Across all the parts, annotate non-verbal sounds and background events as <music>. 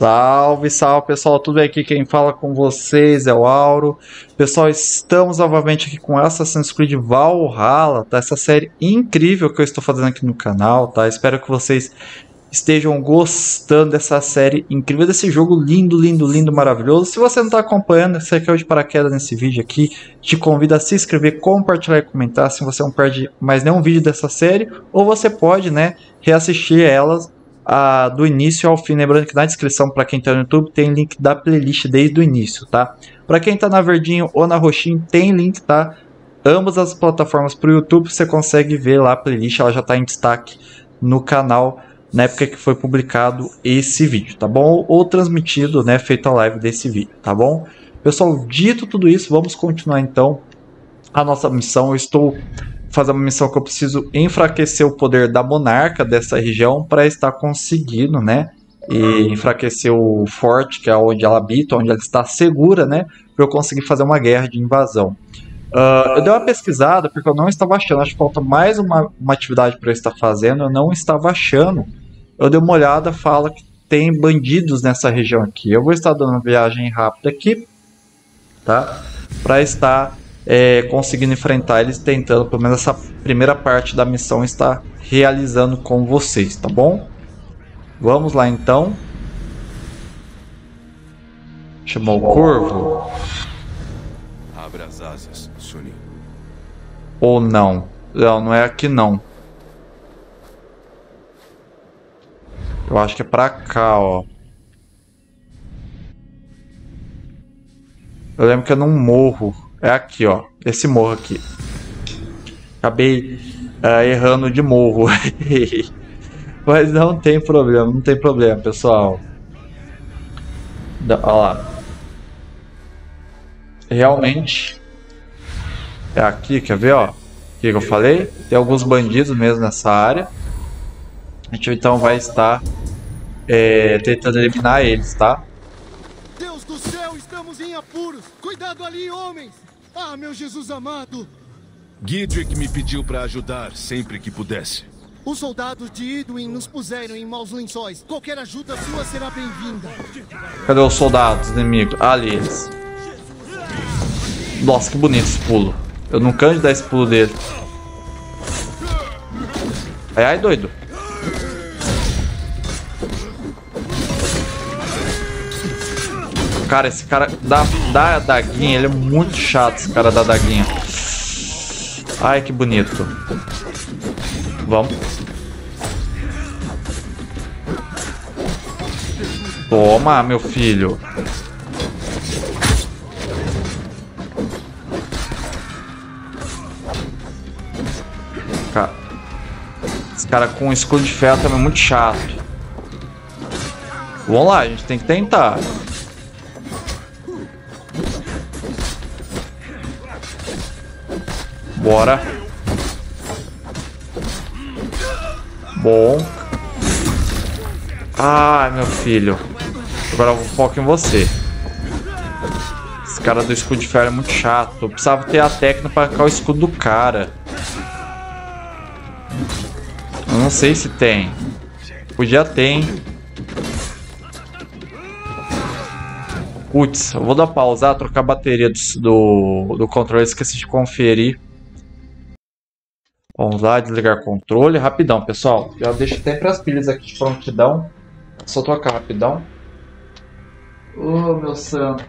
Salve, salve pessoal, tudo bem aqui? Quem fala com vocês é o Auro. Pessoal, estamos novamente aqui com Assassin's Creed Valhalla, tá? Essa série incrível que eu estou fazendo aqui no canal, tá? Espero que vocês estejam gostando dessa série incrível, desse jogo lindo, lindo, lindo, maravilhoso. Se você não está acompanhando, você caiu de paraquedas nesse vídeo aqui, te convido a se inscrever, compartilhar e comentar, assim você não perde mais nenhum vídeo dessa série, ou você pode, né, reassistir elas do início ao fim. Lembrando que na descrição, para quem está no YouTube, tem link da playlist desde o início, tá? Para quem está na verdinho ou na roxinho, tem link, tá? Ambas as plataformas para o YouTube, você consegue ver lá a playlist, ela já está em destaque no canal na época que foi publicado esse vídeo, tá bom? Ou transmitido, né, feito a live desse vídeo, tá bom? Pessoal, dito tudo isso, vamos continuar então a nossa missão. Eu estou fazendo uma missão que eu preciso enfraquecer o poder da monarca dessa região para estar conseguindo, né? E enfraquecer o forte, que é onde ela habita, onde ela está segura, né? Para eu conseguir fazer uma guerra de invasão. Uh, eu dei uma pesquisada porque eu não estava achando. Acho que falta mais uma, uma atividade para eu estar fazendo. Eu não estava achando. Eu dei uma olhada, fala que tem bandidos nessa região aqui. Eu vou estar dando uma viagem rápida aqui, tá? Para estar é, conseguindo enfrentar eles, tentando pelo menos essa primeira parte da missão estar realizando com vocês, tá bom? Vamos lá então. Chamou o corvo Abra as asas, Sunil. ou não? Não, não é aqui não. Eu acho que é pra cá, ó. Eu lembro que é num morro. É aqui, ó. Esse morro aqui. Acabei ah, errando de morro. <laughs> Mas não tem problema, não tem problema, pessoal. Olha lá. Realmente. É aqui, quer ver, ó? O que, que eu falei? Tem alguns bandidos mesmo nessa área. A gente então vai estar é, tentando eliminar eles, tá? Deus do céu, estamos em apuros! Cuidado ali, homens! Ah, meu Jesus amado! Gidrick me pediu para ajudar sempre que pudesse. Os soldados de Idwin nos puseram em maus lençóis. Qualquer ajuda sua será bem-vinda. Cadê os soldados inimigos? Ah, ali eles. Nossa, que bonito esse pulo. Eu não canso de dar esse pulo dele. Ai, ai, doido. Cara, esse cara da, da daguinha, ele é muito chato, esse cara da daguinha. Ai, que bonito. Vamos. Toma, meu filho. Cara, esse cara com escudo de ferro também é muito chato. Vamos lá, a gente tem que tentar. Bora. Bom. Ai, meu filho. Agora eu vou focar em você. Esse cara do escudo de ferro é muito chato. Eu precisava ter a técnica para arrancar o escudo do cara. Eu não sei se tem. Podia ter, hein? Putz, eu vou dar pausar, trocar a bateria do, do, do controle. Esqueci de conferir. Vamos lá, desligar controle. Rapidão, pessoal. Já deixo até para as pilhas aqui de prontidão. Só trocar rapidão. Ô, meu santo.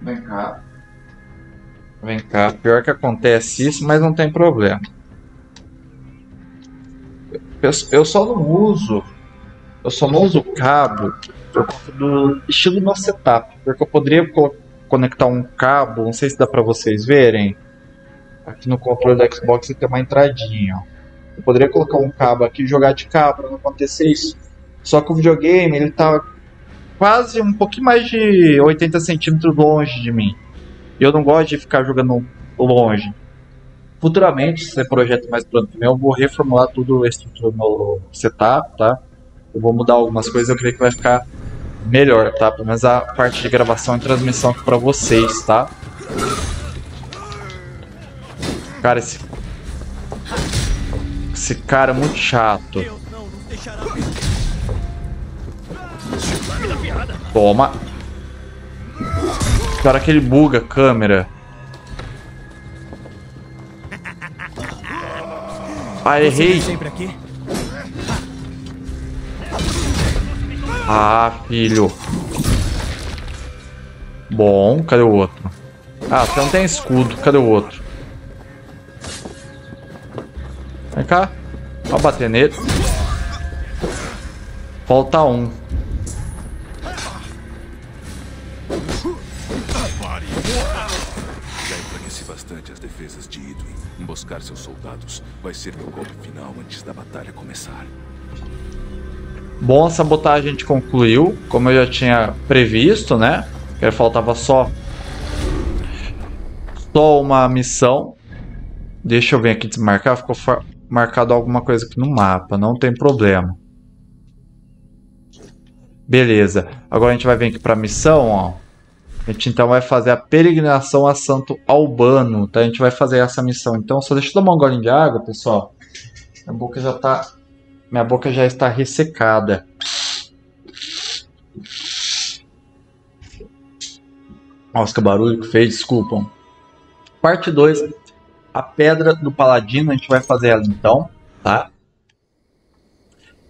Vem cá. Vem cá. Pior que acontece isso, mas não tem problema. Eu- só não uso. Eu só não uso cabo do estilo do meu setup. Porque eu poderia co- conectar um cabo, não sei se dá pra vocês verem. Aqui no controle do Xbox tem uma entradinha. ó. Eu poderia colocar um cabo aqui e jogar de cá pra não acontecer isso. Só que o videogame ele tá quase um pouquinho mais de 80 centímetros longe de mim. E eu não gosto de ficar jogando longe. Futuramente, se esse projeto mais plano também, eu vou reformular tudo a estrutura do meu setup, tá? Eu vou mudar algumas coisas, eu creio que vai ficar melhor, tá? Pelo menos a parte de gravação e transmissão aqui pra vocês, tá? Cara, esse... Esse cara é muito chato. Toma. Na hora que ele buga a câmera. Ah, errei. Aqui? Ah, filho. Bom, cadê o outro? Ah, você não tem escudo. Cadê o outro? Vem cá. Ó, bater nele. Falta um. Já enfraqueci bastante as defesas de Idwin. Emboscar seus soldados vai ser meu golpe final antes da batalha começar. Bom, a sabotagem a gente concluiu, como eu já tinha previsto, né? Que faltava só só uma missão. Deixa eu ver aqui desmarcar, ficou marcado alguma coisa aqui no mapa, não tem problema. Beleza. Agora a gente vai vir aqui para missão, ó. A gente então vai fazer a peregrinação a Santo Albano, tá? A gente vai fazer essa missão. Então, só deixa eu tomar um golinho de água, pessoal. Minha boca já tá minha boca já está ressecada. Nossa, que barulho que fez, desculpam. Parte 2. A Pedra do Paladino, a gente vai fazer ela então, tá?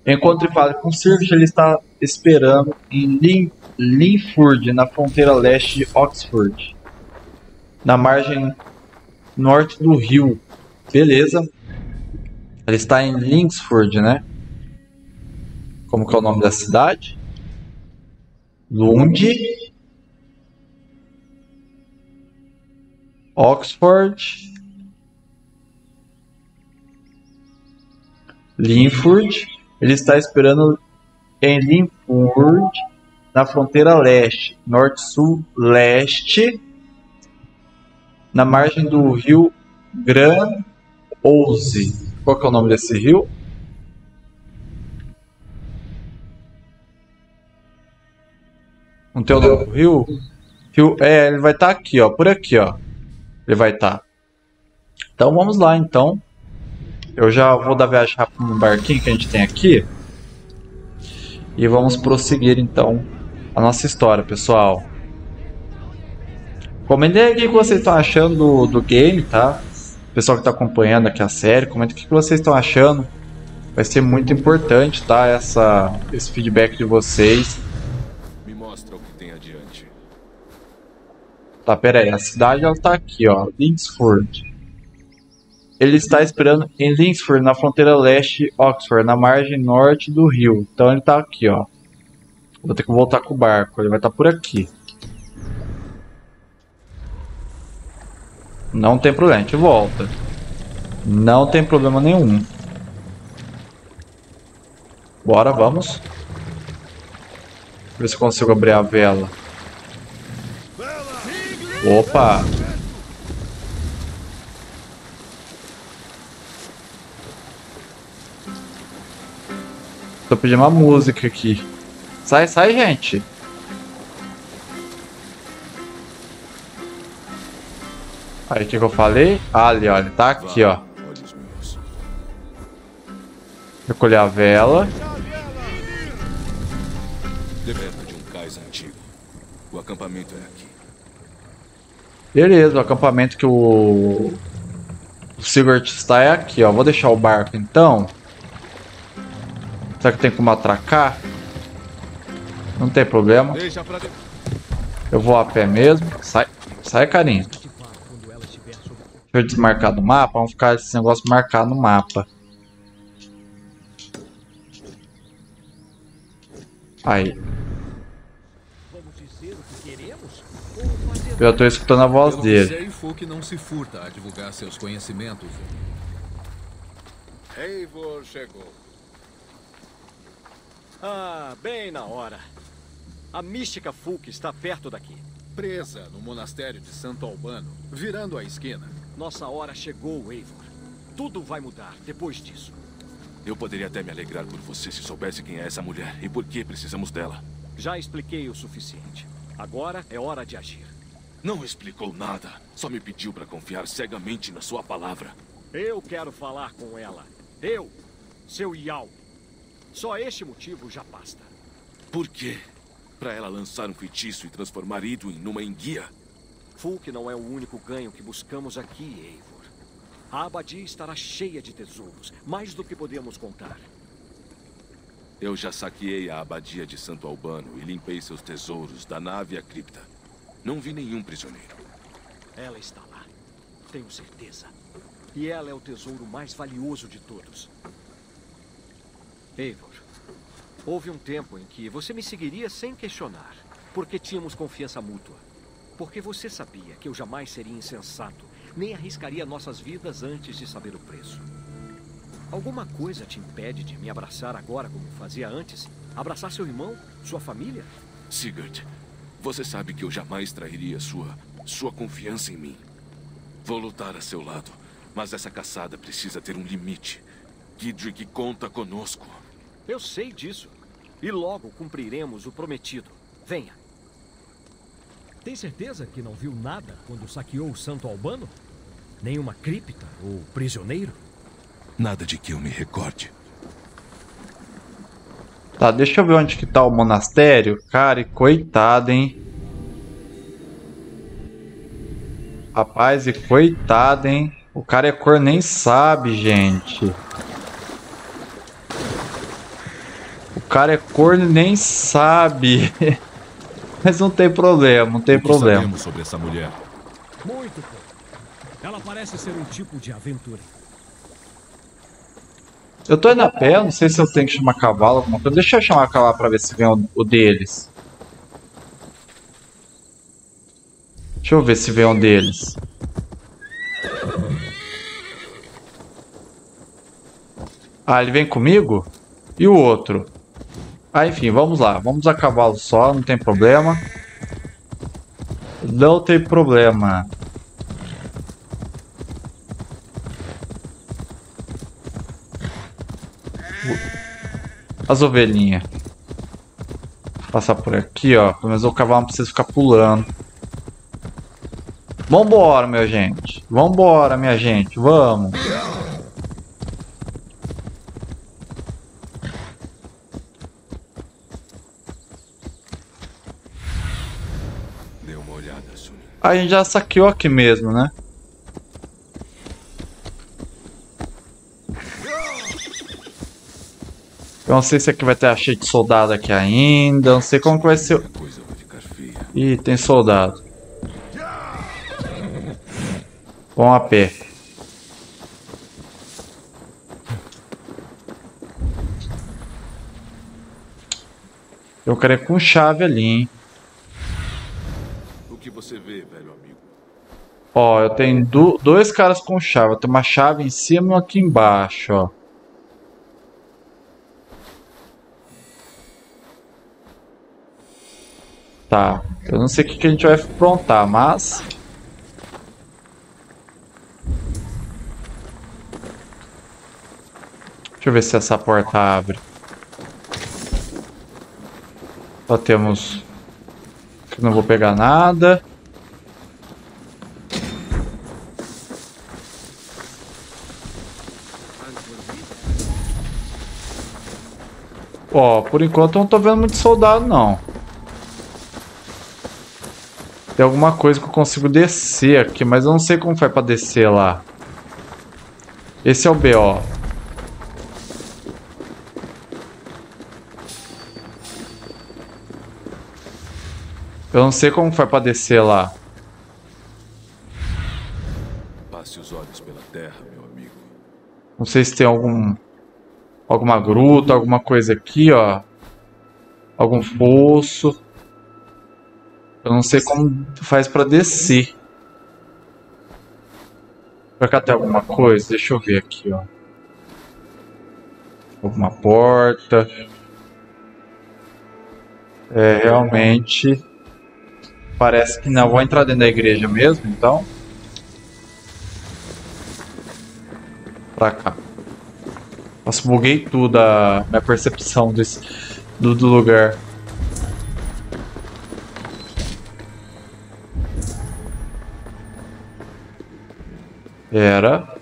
Encontre e fale com o Sirvish, ele está esperando em Lin Linford, na fronteira leste de Oxford. Na margem norte do rio. Beleza. Ele está em Linksford, né? Como que é o nome da cidade? Lund. Oxford. Linford. Ele está esperando em Linford, na fronteira leste, norte-sul-leste, na margem do rio Gran Ouse. Qual é o nome desse rio? Não tem o nome do rio? rio? É, ele vai estar aqui, ó. Por aqui, ó. Ele vai estar. Então vamos lá, então. Eu já vou dar viagem rápido no barquinho que a gente tem aqui. E vamos prosseguir, então, a nossa história, pessoal. Comentem aqui o que vocês estão achando do, do game, tá? pessoal que está acompanhando aqui a série, comenta o que que vocês estão achando. Vai ser muito importante, tá? Essa, esse feedback de vocês. Me mostra o que tem adiante. Tá, pera aí. A cidade ela tá aqui, ó. Linksford. Ele está esperando em Linksford, na fronteira leste Oxford, na margem norte do rio. Então ele tá aqui, ó. Vou ter que voltar com o barco. Ele vai estar por aqui. Não tem problema, a gente volta. Não tem problema nenhum. Bora, vamos. Ver se consigo abrir a vela. Opa! Tô pedindo uma música aqui. Sai, sai, gente. Aí, o que, que eu falei? Ah, ali, olha, tá aqui, ó. Recolher a vela. De um cais antigo. O acampamento é aqui. Beleza, o acampamento que o. O Sigurd está é aqui, ó. Vou deixar o barco então. Será que tem como atracar? Não tem problema. Eu vou a pé mesmo. Sai, sai, carinha. Deixa eu desmarcar do mapa. Vamos ficar esse negócio marcado no mapa. Aí. sabemos? Ou fazer Eu tô escutando a voz Pelo que dele. sei, Fulk não se furta a divulgar seus conhecimentos. Eivor chegou. Ah, bem na hora. A mística Fulk está perto daqui. Presa no monastério de Santo Albano, virando a esquina. Nossa hora chegou, Eivor. Tudo vai mudar depois disso. Eu poderia até me alegrar por você se soubesse quem é essa mulher e por que precisamos dela. Já expliquei o suficiente. Agora é hora de agir. Não explicou nada. Só me pediu para confiar cegamente na sua palavra. Eu quero falar com ela. Eu, seu Yao. Só este motivo já basta. Por quê? Para ela lançar um feitiço e transformar Idwin numa enguia? Fulk não é o único ganho que buscamos aqui, Eivor. A abadia estará cheia de tesouros, mais do que podemos contar. Eu já saqueei a abadia de Santo Albano e limpei seus tesouros da nave à cripta. Não vi nenhum prisioneiro. Ela está lá. Tenho certeza. E ela é o tesouro mais valioso de todos. Eivor, houve um tempo em que você me seguiria sem questionar, porque tínhamos confiança mútua. Porque você sabia que eu jamais seria insensato, nem arriscaria nossas vidas antes de saber o preço. Alguma coisa te impede de me abraçar agora como fazia antes? Abraçar seu irmão, sua família? Sigurd, você sabe que eu jamais trairia sua sua confiança em mim. Vou lutar a seu lado, mas essa caçada precisa ter um limite. Gidrick conta conosco. Eu sei disso. E logo cumpriremos o prometido. Venha. Tem certeza que não viu nada quando saqueou o Santo Albano? Nenhuma cripta ou prisioneiro? Nada de que eu me recorde. Tá, deixa eu ver onde que tá o monastério. Cara, e coitado, hein? Rapaz, e coitado, hein? O cara é cor nem sabe, gente. O cara é corno e nem sabe. <laughs> Mas não tem problema, não tem O que problema. sabemos sobre essa mulher? Muito pouco. Ela parece ser um tipo de aventura. Eu tô indo a pé, não sei se eu tenho que chamar cavalo, alguma coisa. Deixa eu chamar cavalo pra ver se vem o, o deles. Deixa eu ver se vem um deles. Ah, ele vem comigo? E o outro? Ah, enfim, vamos lá. Vamos a cavalo só, não tem problema. Não tem problema. As ovelhinhas. Passar por aqui, ó. Pelo menos o cavalo não precisa ficar pulando. Vambora, minha gente. Vambora, minha gente. Vamos. Dê uma olhada, Suni. A gente já saqueou aqui mesmo, né? Eu não sei se aqui vai estar cheio de soldado aqui ainda. Não sei como que vai ser. A. Ih, tem soldado. Vamos a pé. Eu quero é com chave ali, hein? O que você vê? Ó, eu tenho du- dois caras com chave. Eu tenho uma chave em cima e uma aqui embaixo, ó. Tá. Eu não sei o que, que a gente vai aprontar, mas. Deixa eu ver se essa porta abre. Só temos. Não vou pegar nada. Ó, por enquanto eu não tô vendo muito soldado, não. Tem alguma coisa que eu consigo descer aqui, mas eu não sei como foi pra descer lá. Esse é o BO. Eu não sei como foi pra descer lá. Passe os olhos pela terra, meu amigo. Não sei se tem algum alguma gruta, alguma coisa aqui, ó. Algum fosso. Eu não sei como faz pra descer. Pra cá tem alguma coisa? Deixa eu ver aqui, ó. Alguma porta. É, realmente. Parece que não. Vou entrar dentro da igreja mesmo, então. Pra cá. Nossa, buguei tudo a minha percepção desse, do, do lugar. Era.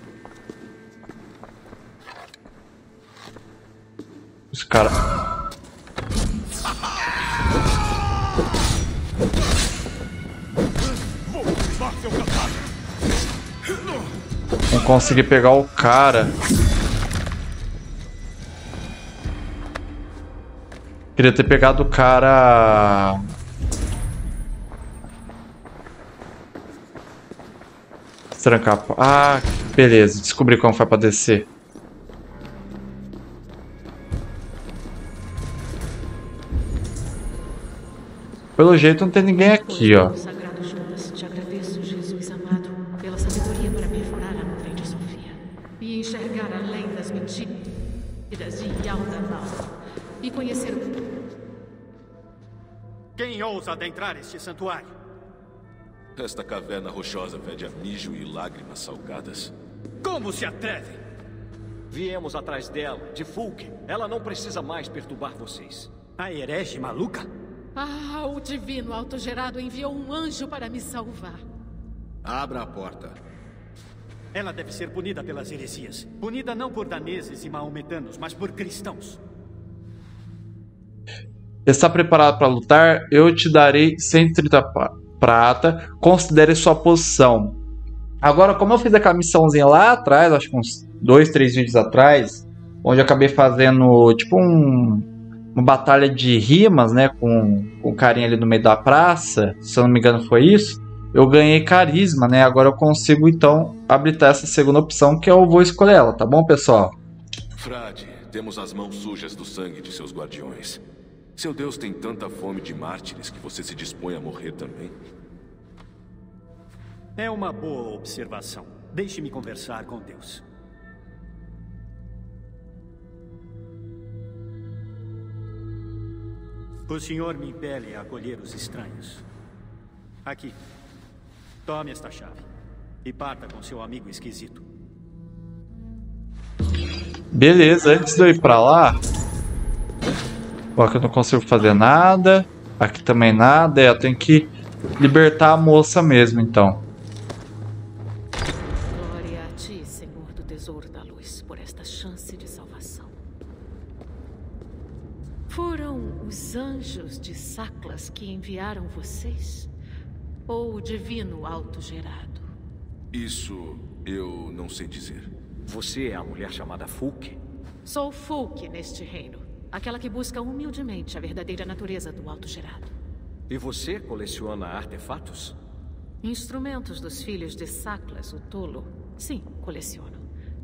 Os caras. Não consegui pegar o cara. Queria ter pegado o cara. Trancar. Ah, beleza. Descobri como foi pra descer. Pelo jeito não tem ninguém aqui, ó. Adentrar este santuário? Esta caverna rochosa fede a mijo e lágrimas salgadas. Como se atreve? Viemos atrás dela, de Fulk. Ela não precisa mais perturbar vocês. A herege maluca? Ah, o divino autogerado enviou um anjo para me salvar. Abra a porta. Ela deve ser punida pelas heresias. Punida não por daneses e maometanos, mas por cristãos. Está preparado para lutar? Eu te darei 130 pa- prata. Considere sua posição. Agora, como eu fiz aquela missãozinha lá atrás, acho que uns dois, três vídeos atrás, onde eu acabei fazendo tipo um, uma batalha de rimas, né, com, com o carinha ali no meio da praça, se eu não me engano foi isso, eu ganhei carisma, né, agora eu consigo então habilitar essa segunda opção que eu vou escolher ela, tá bom, pessoal? Frade, temos as mãos sujas do sangue de seus guardiões. Seu Deus tem tanta fome de mártires que você se dispõe a morrer também? É uma boa observação. Deixe-me conversar com Deus. O Senhor me impele a acolher os estranhos. Aqui. Tome esta chave. E parta com seu amigo esquisito. Beleza, antes de eu ir pra lá. Ó, aqui eu não consigo fazer nada. Aqui também nada. É, eu tenho que libertar a moça mesmo, então. Glória a ti, Senhor do Tesouro da Luz, por esta chance de salvação. Foram os anjos de Saclas que enviaram vocês? Ou o divino autogerado? Isso eu não sei dizer. Você é a mulher chamada Fulk? Sou Fulk neste reino. Aquela que busca humildemente a verdadeira natureza do autogerado. E você coleciona artefatos? Instrumentos dos filhos de Saclas, o tolo. Sim, coleciono.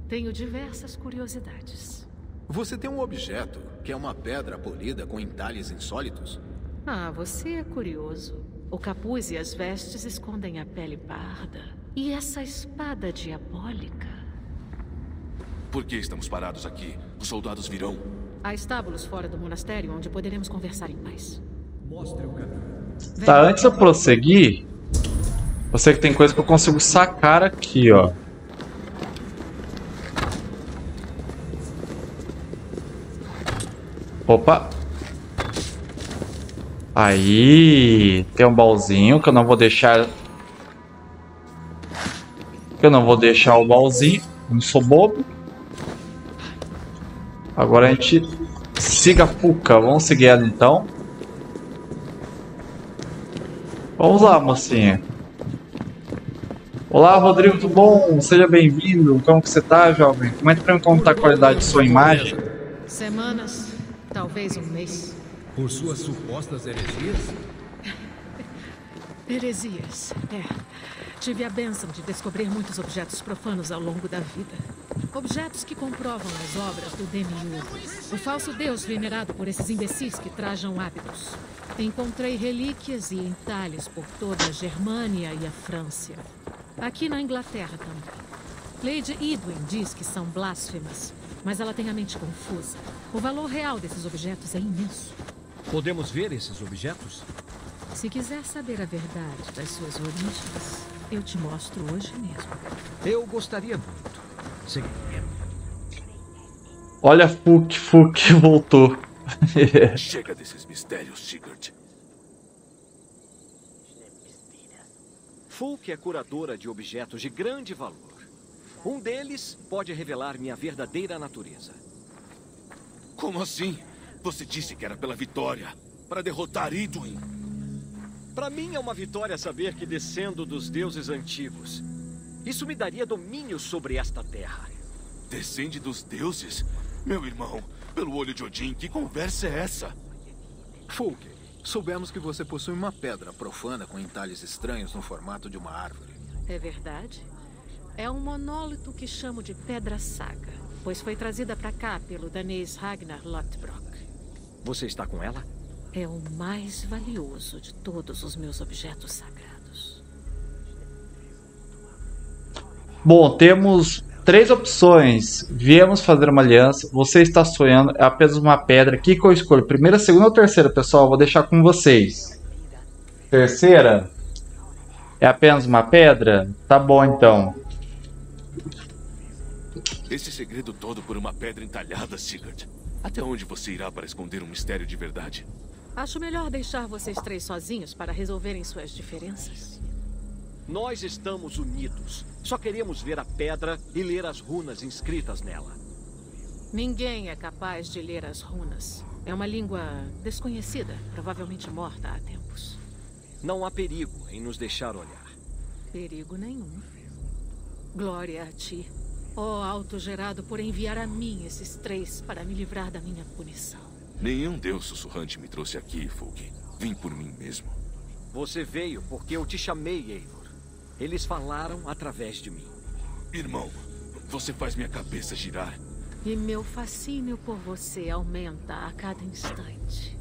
Tenho diversas curiosidades. Você tem um objeto, que é uma pedra polida com entalhes insólitos. Ah, você é curioso. O capuz e as vestes escondem a pele parda. E essa espada diabólica? Por que estamos parados aqui? Os soldados virão. Há estábulos fora do monastério onde poderemos conversar em paz. Mostre o caminho. Tá, antes de eu prosseguir. Eu sei que tem coisa que eu consigo sacar aqui, ó. Opa. Aí, tem um baúzinho que eu não vou deixar. Que eu não vou deixar o baúzinho. Não sou bobo. Agora a gente siga a Fuca. Vamos seguir ela então. Vamos lá, mocinha. Olá, Rodrigo, tudo bom? Seja bem-vindo. Como que você tá, jovem? Comenta pra mim como tá a qualidade de sua imagem. Semanas, talvez um mês. Por suas supostas heresias? <laughs> Heresias, é. Tive a bênção de descobrir muitos objetos profanos ao longo da vida. Objetos que comprovam as obras do Demiurgo. O falso deus venerado por esses imbecis que trajam hábitos. Encontrei relíquias e entalhes por toda a Germânia e a França. Aqui na Inglaterra também. Lady Edwin diz que são blasfemas, mas ela tem a mente confusa. O valor real desses objetos é imenso. Podemos ver esses objetos? Se quiser saber a verdade das suas origens, eu te mostro hoje mesmo. Eu gostaria muito. Seguiria. Olha, Fuk, Fuk <laughs> voltou. Chega desses mistérios, Sigurd. Fulk é curadora de objetos de grande valor. Um deles pode revelar minha verdadeira natureza. Como assim? Você disse que era pela vitória, para derrotar Idwin. Para mim é uma vitória saber que descendo dos deuses antigos, isso me daria domínio sobre esta terra. Descende dos deuses? Meu irmão, pelo olho de Odin, que conversa é essa? Fulk, soubemos que você possui uma pedra profana com entalhes estranhos no formato de uma árvore. É verdade? É um monólito que chamo de Pedra Saga, pois foi trazida para cá pelo danês Ragnar Lothbrok. Você está com ela? É o mais valioso de todos os meus objetos sagrados. Bom, temos três opções. Viemos fazer uma aliança. Você está sonhando. É apenas uma pedra. O que, que eu escolho? Primeira, segunda ou terceira, pessoal? Vou deixar com vocês. Terceira? É apenas uma pedra? Tá bom então. Esse segredo todo por uma pedra entalhada, Sigurd. Até onde você irá para esconder um mistério de verdade? Acho melhor deixar vocês três sozinhos para resolverem suas diferenças. Nós estamos unidos. Só queremos ver a pedra e ler as runas inscritas nela. Ninguém é capaz de ler as runas. É uma língua desconhecida, provavelmente morta há tempos. Não há perigo em nos deixar olhar. Perigo nenhum. Glória a ti, ó alto gerado por enviar a mim esses três para me livrar da minha punição. Nenhum deus sussurrante me trouxe aqui, Fulk. Vim por mim mesmo. Você veio porque eu te chamei, Eivor. Eles falaram através de mim. Irmão, você faz minha cabeça girar. E meu fascínio por você aumenta a cada instante.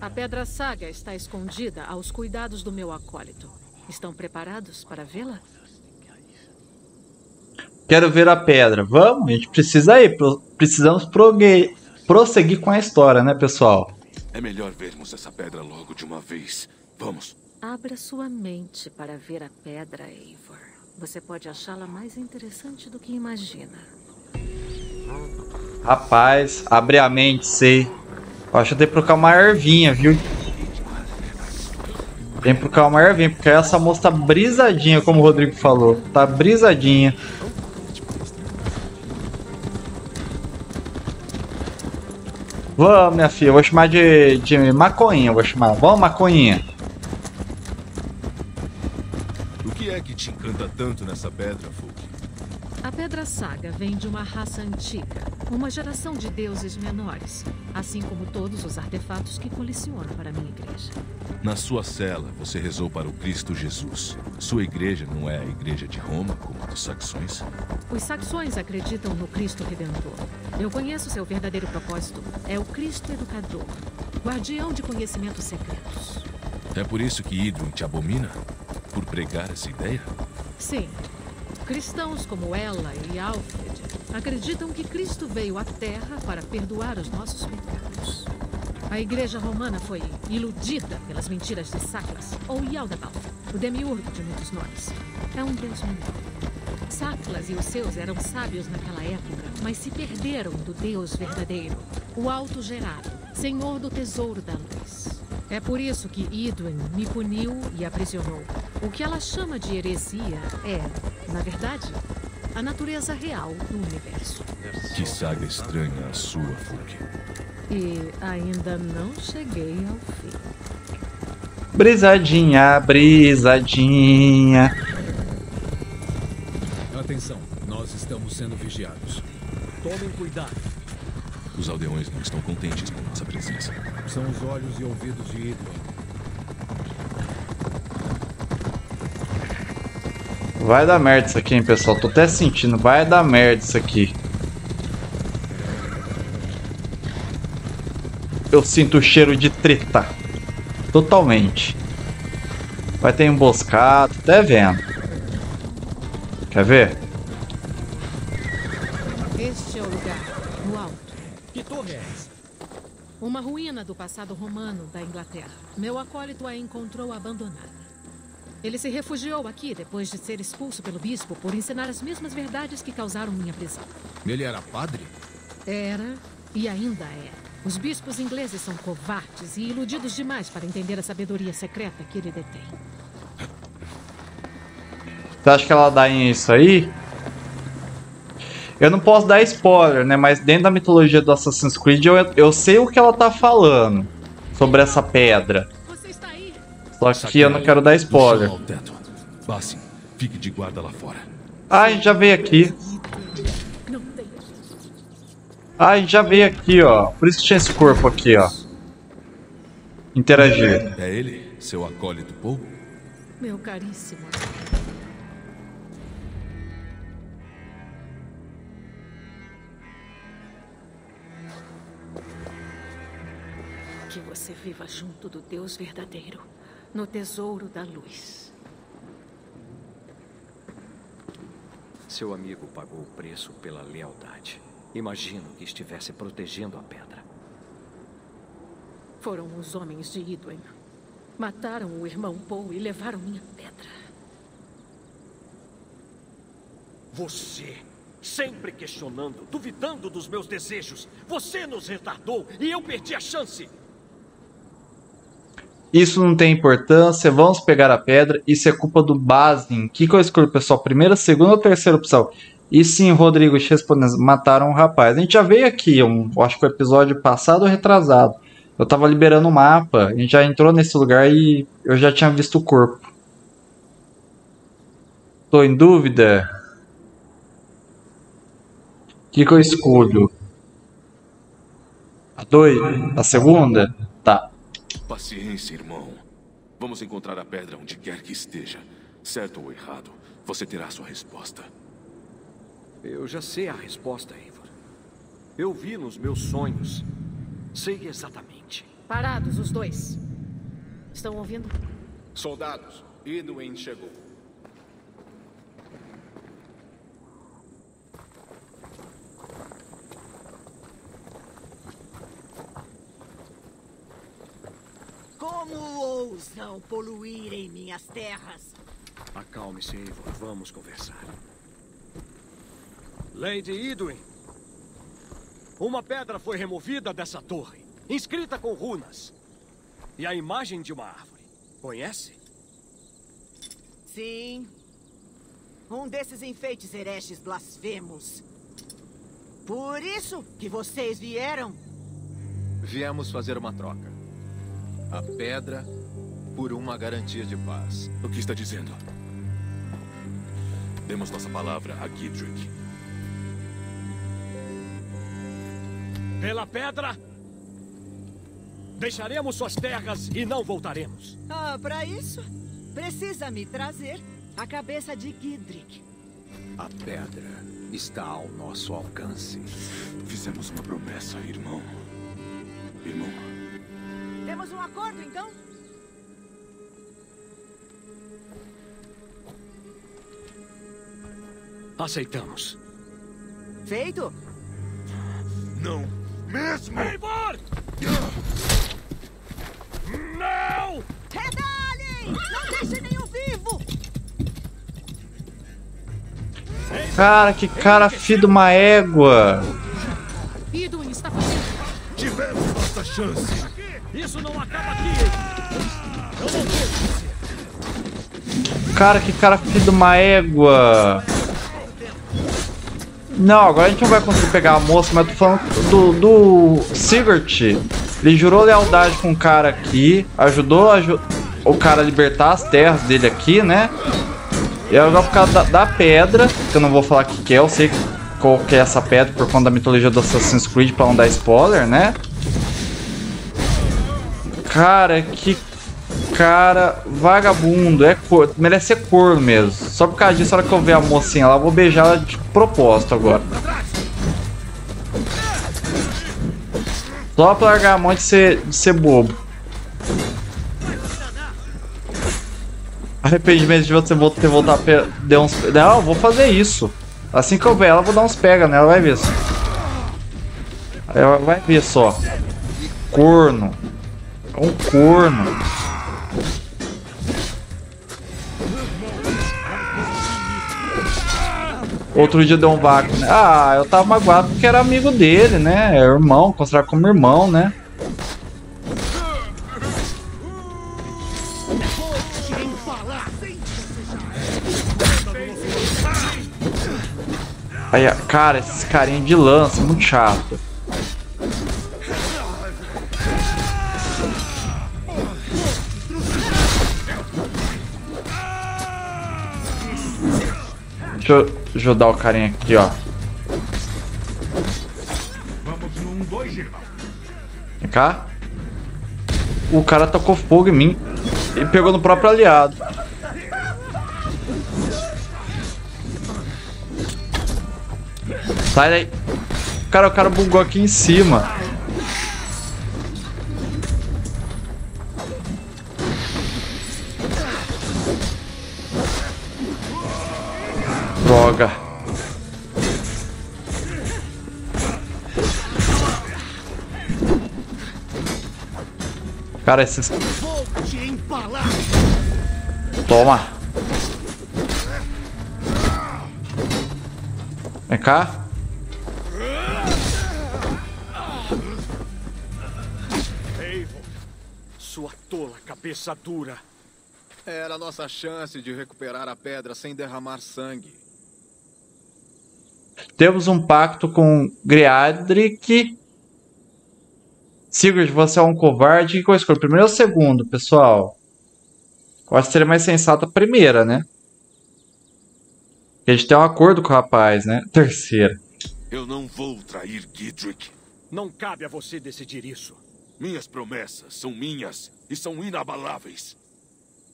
A Pedra Saga está escondida aos cuidados do meu acólito. Estão preparados para vê-la? Quero ver a pedra. Vamos, a gente precisa ir. Precisamos progue- prosseguir com a história, né, pessoal? É melhor vermos essa pedra logo de uma vez. Vamos. Abra sua mente para ver a pedra, Eivor. Você pode achá-la mais interessante do que imagina. Rapaz, abre a mente, sei. Eu acho que eu tenho que uma ervinha, viu? Tem que procurar uma ervinha, porque essa moça tá brisadinha, como o Rodrigo falou. Tá brisadinha. Vamos, minha filha, vou chamar de, de maconhinha, eu vou chamar. Vamos, maconhinha. O que é que te encanta tanto nessa pedra, Fulk? Pedra Saga vem de uma raça antiga, uma geração de deuses menores, assim como todos os artefatos que coleciono para minha igreja. Na sua cela, você rezou para o Cristo Jesus. Sua igreja não é a igreja de Roma, como a dos saxões? Os saxões acreditam no Cristo Redentor. Eu conheço seu verdadeiro propósito. É o Cristo Educador, guardião de conhecimentos secretos. É por isso que Idwin te abomina? Por pregar essa ideia? Sim. Cristãos como ela e Alfred acreditam que Cristo veio à Terra para perdoar os nossos pecados. A Igreja Romana foi iludida pelas mentiras de Saclas, ou Yaldabaoth, o demiurgo de muitos nomes. É um deus menor. Saclas e os seus eram sábios naquela época, mas se perderam do Deus verdadeiro, o Alto Gerado, Senhor do Tesouro da Luz. É por isso que Idwin me puniu e aprisionou. O que ela chama de heresia é, na verdade, a natureza real do universo. Que saga estranha a sua, Fulk. E ainda não cheguei ao fim. Brisadinha, brisadinha. Atenção, nós estamos sendo vigiados. Tomem cuidado. Os aldeões não estão contentes com nossa presença. São os olhos e ouvidos de Idwin. Vai dar merda isso aqui, hein, pessoal. Tô até sentindo. Vai dar merda isso aqui. Eu sinto o cheiro de treta. Totalmente. Vai ter emboscado. Até vendo. Quer ver? Este é o lugar, no alto. Que torre é essa? Uma ruína do passado romano da Inglaterra. Meu acólito a encontrou abandonada. Ele se refugiou aqui depois de ser expulso pelo bispo por ensinar as mesmas verdades que causaram minha prisão. Ele era padre? Era e ainda é. Os bispos ingleses são covardes e iludidos demais para entender a sabedoria secreta que ele detém. Você acha que ela dá em isso aí? Eu não posso dar spoiler, né? Mas dentro da mitologia do Assassin's Creed eu, eu sei o que ela tá falando sobre essa pedra. Só que eu não quero dar spoiler. Bassin, fique de guarda lá fora. Ah, a gente já veio aqui. Tem. Ah, a gente já veio aqui, ó. Por isso que tinha esse corpo aqui, ó. Interagir. É ele? Seu acólito Paul? Meu caríssimo. Você viva junto do Deus verdadeiro, no tesouro da luz. Seu amigo pagou o preço pela lealdade. Imagino que estivesse protegendo a pedra. Foram os homens de Idwen. Mataram o irmão Paul e levaram minha pedra. Você, sempre questionando, duvidando dos meus desejos. Você nos retardou e eu perdi a chance. Isso não tem importância, vamos pegar a pedra. Isso é culpa do Basin. Que que eu escolho, pessoal? Primeira, segunda ou terceira opção? E sim, Rodrigo te respondendo, mataram um rapaz. A gente já veio aqui, um, acho que o episódio passado ou retrasado. Eu tava liberando o mapa, a gente já entrou nesse lugar e eu já tinha visto o corpo. Tô em dúvida? O que, que eu escolho? A dois? A segunda? Paciência, irmão. Vamos encontrar a pedra onde quer que esteja. Certo ou errado, você terá sua resposta. Eu já sei a resposta, Eivor. Eu vi nos meus sonhos. Sei exatamente. Parados os dois. Estão ouvindo? Soldados, Idwin chegou. Como ousam poluírem minhas terras? Acalme-se, Eivor. Vamos conversar. Lady Idwin. Uma pedra foi removida dessa torre, inscrita com runas. E a imagem de uma árvore. Conhece? Sim. Um desses enfeites hereges blasfemos. Por isso que vocês vieram? Viemos fazer uma troca. A pedra por uma garantia de paz. O que está dizendo? Demos nossa palavra a Gidrick. Pela pedra, deixaremos suas terras e não voltaremos. Ah, para isso, precisa me trazer a cabeça de Gidrick. A pedra está ao nosso alcance. Fizemos uma promessa, irmão. Irmão, Temos um acordo, então? Aceitamos. Feito? não mesmo! Eivor! Não! Redalhem! Não deixe nenhum vivo! Cara, que cara filho de uma égua. Cara, que cara filho de uma égua. Não, agora a gente não vai conseguir pegar a moça, mas tô falando do, do Sigurd. Ele jurou lealdade com o cara aqui, ajudou a o cara a libertar as terras dele aqui, né? E agora por causa da, da pedra, que eu não vou falar o que, que é, eu sei qual que é essa pedra por conta da mitologia do Assassin's Creed pra não dar spoiler, né? Cara, que cara vagabundo, é cor, merece ser corno mesmo. Só por causa disso, na hora que eu ver a mocinha lá, eu vou beijar ela de propósito agora. Só pra largar a mão de ser, de ser bobo. Arrependimento de você ter voltado a. Deu uns... Não, eu vou fazer isso. Assim que eu ver ela, eu vou dar uns pega nela, vai ver só. Ela vai ver só. Corno. É um corno. Outro dia deu um vácuo, né? Ah, eu tava magoado porque era amigo dele, né? É irmão, considerar como irmão, né? Aí, cara, esses carinha de lança, muito chato. Deixa eu ajudar o carinha aqui, ó. Vem cá. O cara tocou fogo em mim. E pegou no próprio aliado. Sai daí. Cara, o cara bugou aqui em cima. Cara, esses... Toma. Vem cá. Eivor, sua tola cabeça dura. Era a nossa chance de recuperar a pedra sem derramar sangue. Temos um pacto com Greadric. Sigurd, você é um covarde. Que eu escolho? Primeiro ou segundo, pessoal? Eu acho que seria mais sensato a primeira, né? A gente tem um acordo com o rapaz, né? <laughs> Terceira. Eu não vou trair Gidrick. Não cabe a você decidir isso. Minhas promessas são minhas e são inabaláveis.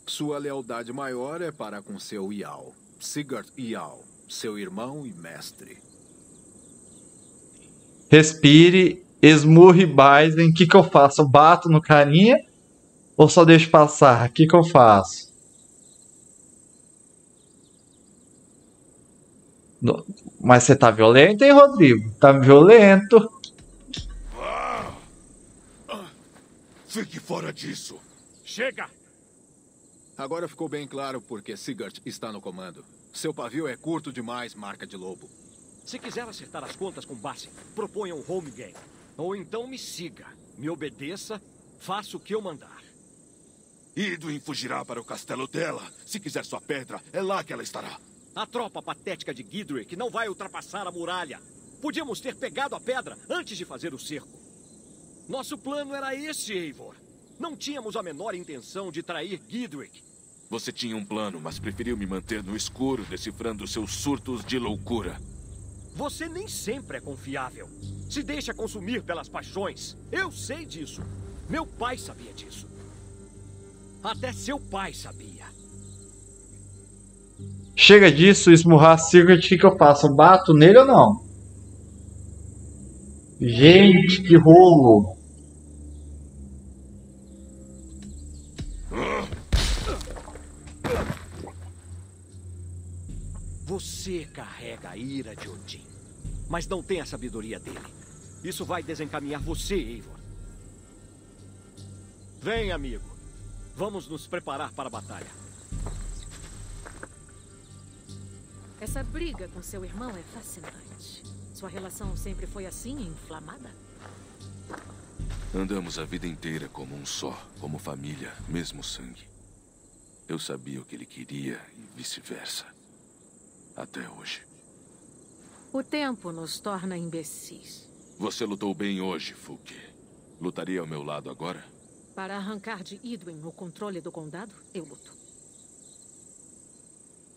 Sua lealdade maior é para com seu Ial, Sigurd Ial, seu irmão e mestre. Respire, esmurre Biden. O que, que eu faço? Eu bato no carinha ou só deixo passar? O que, que eu faço? Mas você tá violento, hein, Rodrigo? Tá violento. Fique fora disso. Chega! Agora ficou bem claro porque Sigurd está no comando. Seu pavio é curto demais, marca de lobo. Se quiser acertar as contas com Bassi, proponha um home game. Ou então me siga, me obedeça, faça o que eu mandar. Idwin fugirá para o castelo dela. Se quiser sua pedra, é lá que ela estará. A tropa patética de Gidrick não vai ultrapassar a muralha. Podíamos ter pegado a pedra antes de fazer o cerco. Nosso plano era esse, Eivor. Não tínhamos a menor intenção de trair Gidrick. Você tinha um plano, mas preferiu me manter no escuro, decifrando seus surtos de loucura. Você nem sempre é confiável. Se deixa consumir pelas paixões. Eu sei disso. Meu pai sabia disso. Até seu pai sabia. Chega disso, esmurrar Sigurd, o que, que eu faço? Bato nele ou não? Gente, que rolo! Você carrega a ira de Odin, mas não tem a sabedoria dele. Isso vai desencaminhar você, Eivor. Vem, amigo. Vamos nos preparar para a batalha. Essa briga com seu irmão é fascinante. Sua relação sempre foi assim, inflamada? Andamos a vida inteira como um só, como família, mesmo sangue. Eu sabia o que ele queria e vice-versa. Até hoje. O tempo nos torna imbecis. Você lutou bem hoje, Fulke. Lutaria ao meu lado agora? Para arrancar de Idwin o controle do condado, eu luto.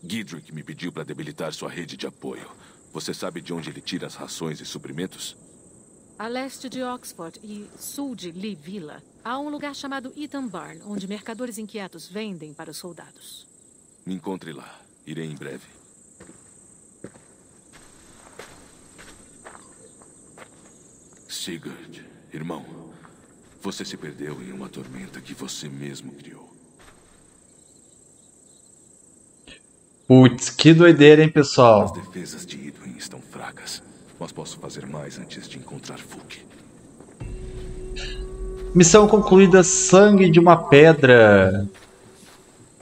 Gidrick me pediu para debilitar sua rede de apoio. Você sabe de onde ele tira as rações e suprimentos? A leste de Oxford e sul de Lee Villa, Há um lugar chamado Ethan Barn, onde mercadores inquietos vendem para os soldados. Me encontre lá. Irei em breve. Sigurd, irmão, você se perdeu em uma tormenta que você mesmo criou. Putz, que doideira, hein, pessoal? As defesas de Idwin estão fracas, mas posso fazer mais antes de encontrar Fulk. Missão concluída: Sangue de uma Pedra.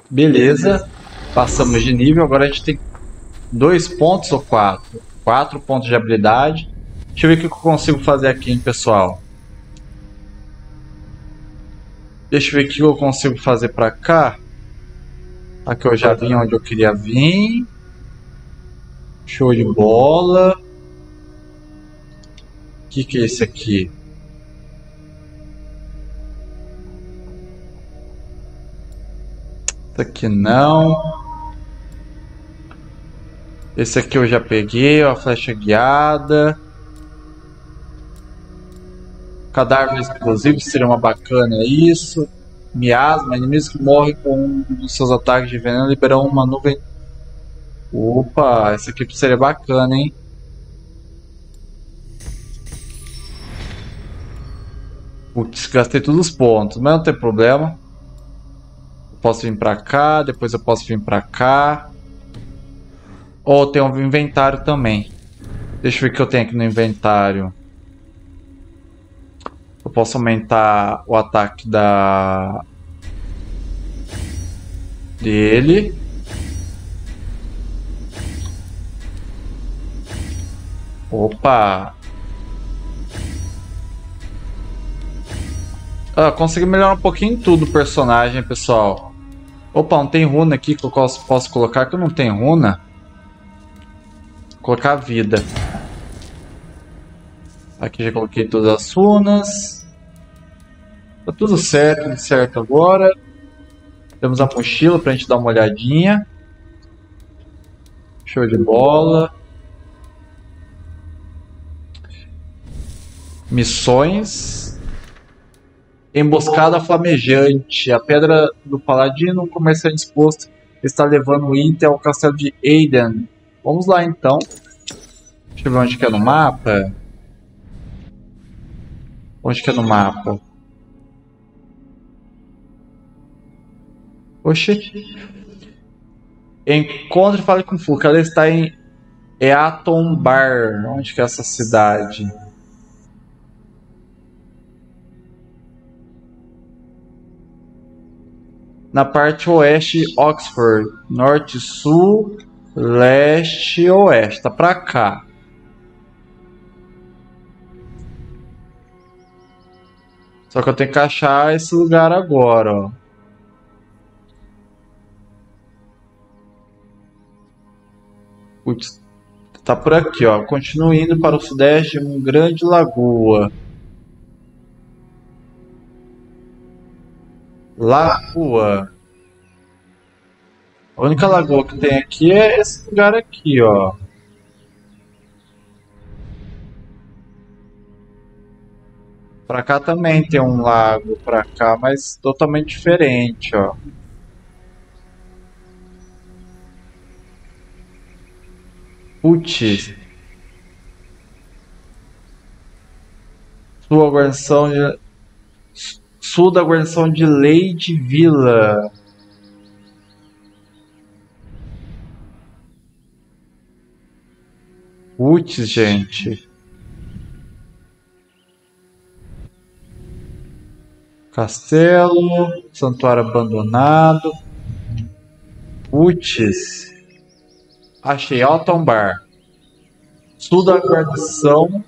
Beleza. Passamos de nível. Agora a gente tem dois pontos ou quatro? Quatro pontos de habilidade. Deixa eu ver o que eu consigo fazer aqui, hein, pessoal. Deixa eu ver o que eu consigo fazer pra cá. Aqui eu já vim onde eu queria vir. Show de bola. O que, que é esse aqui? Esse aqui não. Esse aqui eu já peguei, a flecha guiada. Cadáver explosivo seria uma bacana isso. Miasma, inimigos que morrem com um dos seus ataques de veneno liberam uma nuvem. Opa, esse aqui seria bacana, hein? Putz, gastei todos os pontos, mas não tem problema. Eu posso vir pra cá, depois eu posso vir pra cá. Ou oh, tem um inventário também. Deixa eu ver o que eu tenho aqui no inventário. Eu posso aumentar o ataque da dele. Opa! Ah, consegui melhorar um pouquinho tudo o personagem, pessoal. Opa, não tem runa aqui que eu posso colocar, que eu não tenho runa. Vou colocar vida. Aqui já coloquei todas as runas. Tá tudo certo, tudo certo agora. Temos a mochila pra gente dar uma olhadinha. Show de bola. Missões. Emboscada flamejante. A pedra do paladino, um comerciante exposto, está levando o Inter ao castelo de Aiden. Vamos lá então. Deixa eu ver onde que é no mapa. Onde que é no mapa? Oxi. Encontre e fale com Fulk. Ela está em Eaton Bar. Onde que é essa cidade? Na parte oeste, Oxford. Norte, sul, leste, oeste. Tá pra cá. Só que eu tenho que achar esse lugar agora, ó. Putz, tá por aqui, ó. Continue indo para o sudeste, uma grande lagoa. Lagoa. A única lagoa que tem aqui é esse lugar aqui, ó. Pra cá também tem um lago, pra cá, mas totalmente diferente, ó. Putz. Sua guarnição de. Sul da guarnição de Lady Villa. Putz, gente. Castelo, santuário abandonado. Putz. Achei Alton Bar. Sul da guarnição.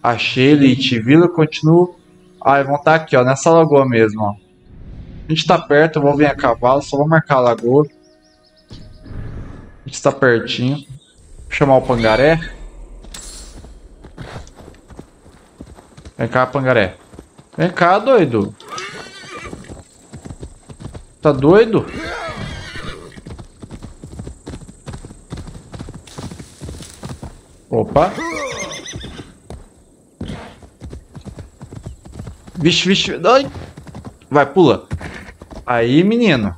Achei Elite Vila, continuo. Ah, vão estar tá aqui, ó, nessa lagoa mesmo, ó. A gente tá perto, eu vou vir a cavalo, só vou marcar a lagoa. A gente está pertinho. Vou chamar o pangaré. Vem cá, pangaré. Vem cá, doido. Tá doido? Opa. Vixe, vixe. Ai. Vai, pula. Aí, menino.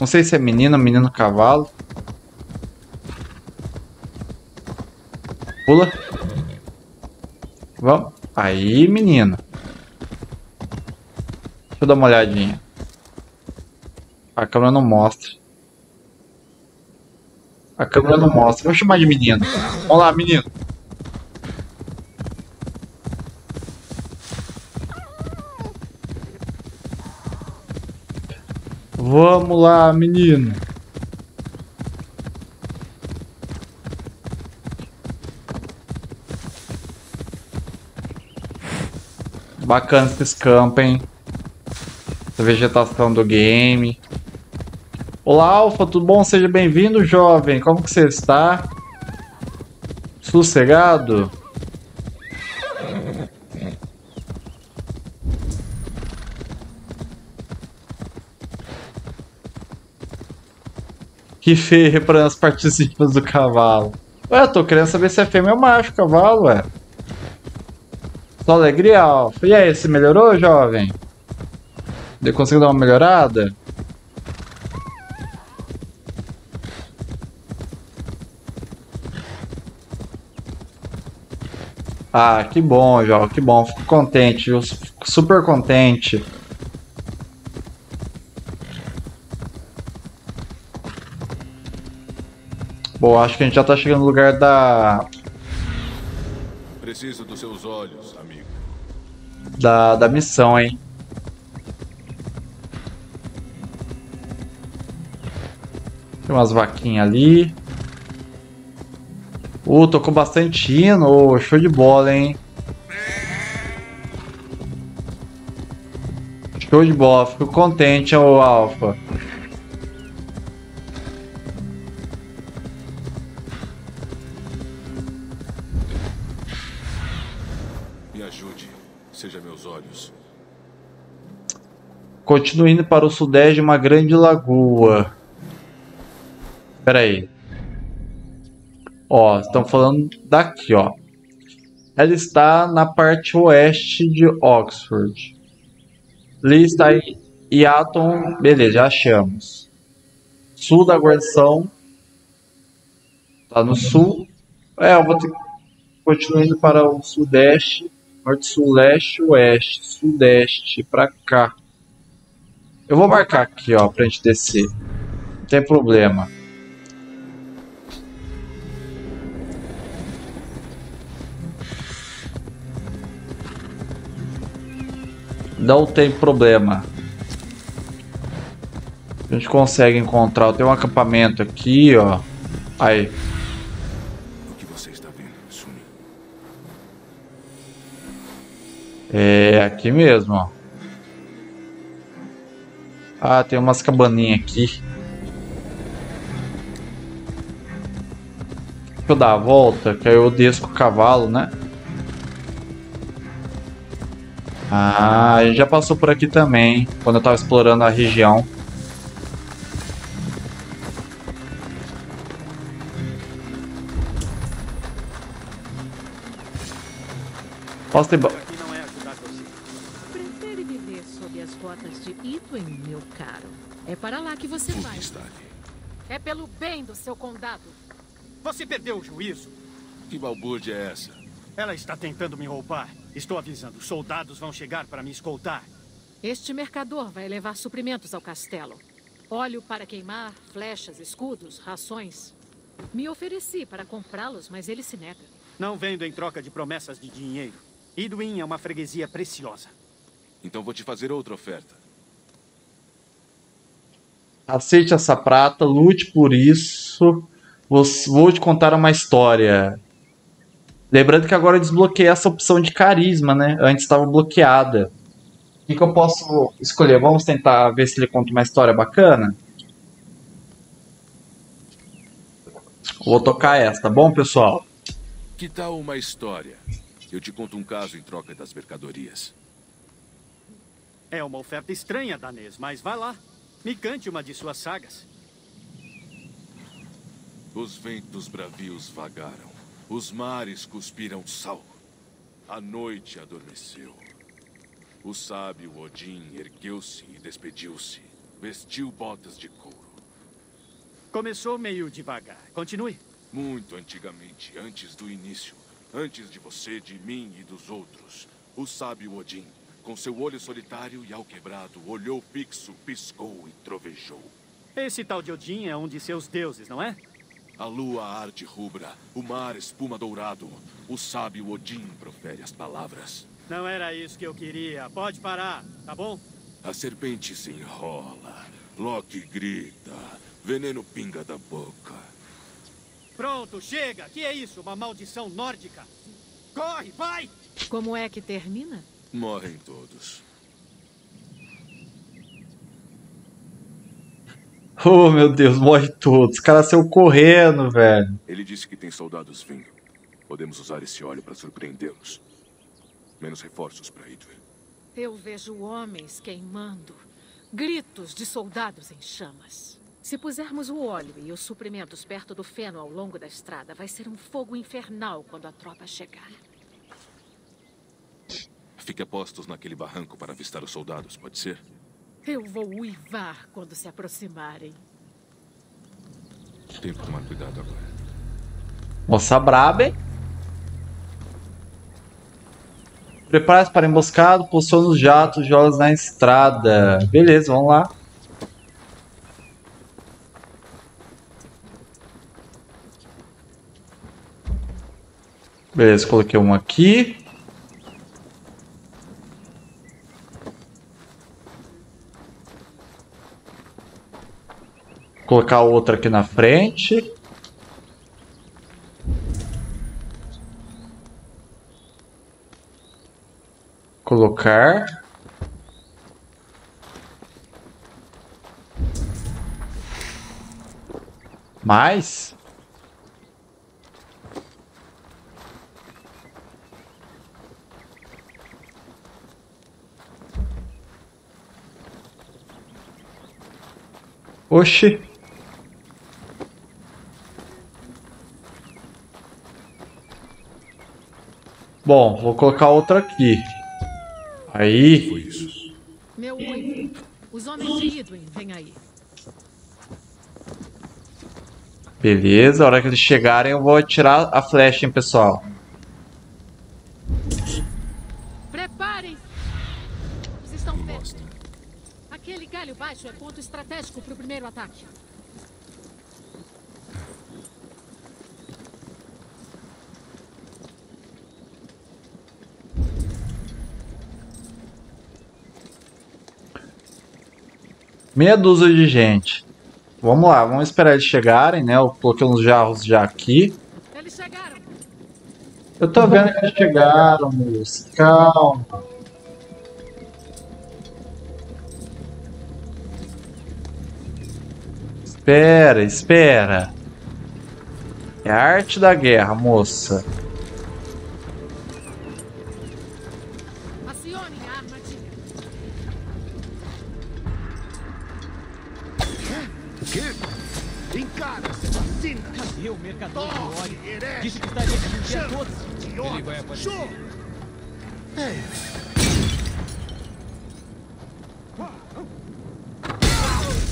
Não sei se é menino, menino cavalo. Pula. Vamos. Aí, menino. Deixa eu dar uma olhadinha. A câmera não mostra. A câmera não mostra. Vou chamar de menino. Vamos lá, menino. Vamos lá, menino. Bacana esses campos, hein? Essa vegetação do game. Olá, Alfa, tudo bom? Seja bem-vindo, jovem. Como que você está? Sossegado? Que feio para as participantes do cavalo. Ué, eu tô querendo saber se é fêmea ou macho cavalo, ué. Só alegria, Alfa. E aí, você melhorou, jovem? Eu consigo dar uma melhorada? Ah, que bom, Jó, que bom. Fico contente, viu? Fico super contente. Bom, acho que a gente já tá chegando no lugar da. Preciso dos seus olhos. Da, da missão, hein? Tem umas vaquinhas ali. Uh, tocou bastante hino. Show de bola, hein? Show de bola. Fico contente, ô Alpha. Continue indo para o sudeste de uma grande lagoa. Espera aí. Ó, estão falando daqui, ó. Ela está na parte oeste de Oxford. Lee está em Eaton. Beleza, já achamos. Sul da guarnição. Tá no sul. É, eu vou ter que continuar indo para o sudeste. Norte, sul, leste, oeste. Sudeste, pra cá. Eu vou marcar aqui, ó, pra gente descer. Não tem problema. Não tem problema. A gente consegue encontrar. Tem um acampamento aqui, ó. Aí. O que você está vendo, Sumi? É aqui mesmo, ó. Ah, tem umas cabaninhas aqui. Deixa eu dar a volta, que aí eu desço com o cavalo, né? Ah, a gente já passou por aqui também, quando eu tava explorando a região. Posso ter... sob as botas de Itwen, meu caro. É para lá que você vai. É pelo bem do seu condado. Você perdeu o juízo. Que balbúrdia é essa? Ela está tentando me roubar. Estou avisando. Soldados vão chegar para me escoltar. Este mercador vai levar suprimentos ao castelo. Óleo para queimar, flechas, escudos, rações. Me ofereci para comprá-los, mas ele se nega. Não vendo em troca de promessas de dinheiro. Idwin é uma freguesia preciosa. Então vou te fazer outra oferta. Aceite essa prata, lute por isso. Vou, te contar uma história. Lembrando que agora eu desbloqueei essa opção de carisma, né? Antes estava bloqueada. O que, que eu posso escolher? Vamos tentar ver se ele conta uma história bacana? Vou tocar essa, tá bom, pessoal? Que tal uma história? Eu te conto um caso em troca das mercadorias. É uma oferta estranha, danês, mas vá lá. Me cante uma de suas sagas. Os ventos bravios vagaram. Os mares cuspiram sal. A noite adormeceu. O sábio Odin ergueu-se e despediu-se. Vestiu botas de couro. Começou meio devagar. Continue. Muito antigamente, antes do início, antes de você, de mim e dos outros, o sábio Odin, com seu olho solitário e alquebrado, olhou fixo, piscou e trovejou. Esse tal de Odin é um de seus deuses, não é? A lua arde rubra, o mar espuma dourado. O sábio Odin profere as palavras. Não era isso que eu queria. Pode parar, tá bom? A serpente se enrola. Loki grita. Veneno pinga da boca. Pronto, chega! Que é isso? Uma maldição nórdica? Corre, vai! Como é que termina? Morrem todos. Oh, meu Deus, morre todos. Os caras saiu correndo, velho. Ele disse que tem soldados vindo. Podemos usar esse óleo para surpreendê-los. Menos reforços para Idwer. Eu vejo homens queimando. Gritos de soldados em chamas. Se pusermos o óleo e os suprimentos perto do feno ao longo da estrada, vai ser um fogo infernal quando a tropa chegar. Fique a postos naquele barranco para avistar os soldados, pode ser? Eu vou uivar quando se aproximarem. Tenho que tomar cuidado agora. Moça braba, hein? Prepare-se para emboscado, posicione os jatos, jogos na estrada. Beleza, vamos lá. Beleza, coloquei um aqui. Colocar outra aqui na frente. Colocar. Mais? Oxi. Bom, vou colocar outra aqui. Aí. Meu uivo. Os homens de Idwin vêm aí. Beleza, a hora que eles chegarem eu vou atirar a flecha, hein, pessoal. Preparem! Vocês estão perto. Aquele galho baixo é ponto estratégico para o primeiro ataque. Meia dúzia de gente. Vamos lá, vamos esperar eles chegarem, né? Eu coloquei uns jarros já aqui. Eles chegaram. Eu tô vendo que eles chegaram, moço. Calma. Espera, espera. É a arte da guerra, moça.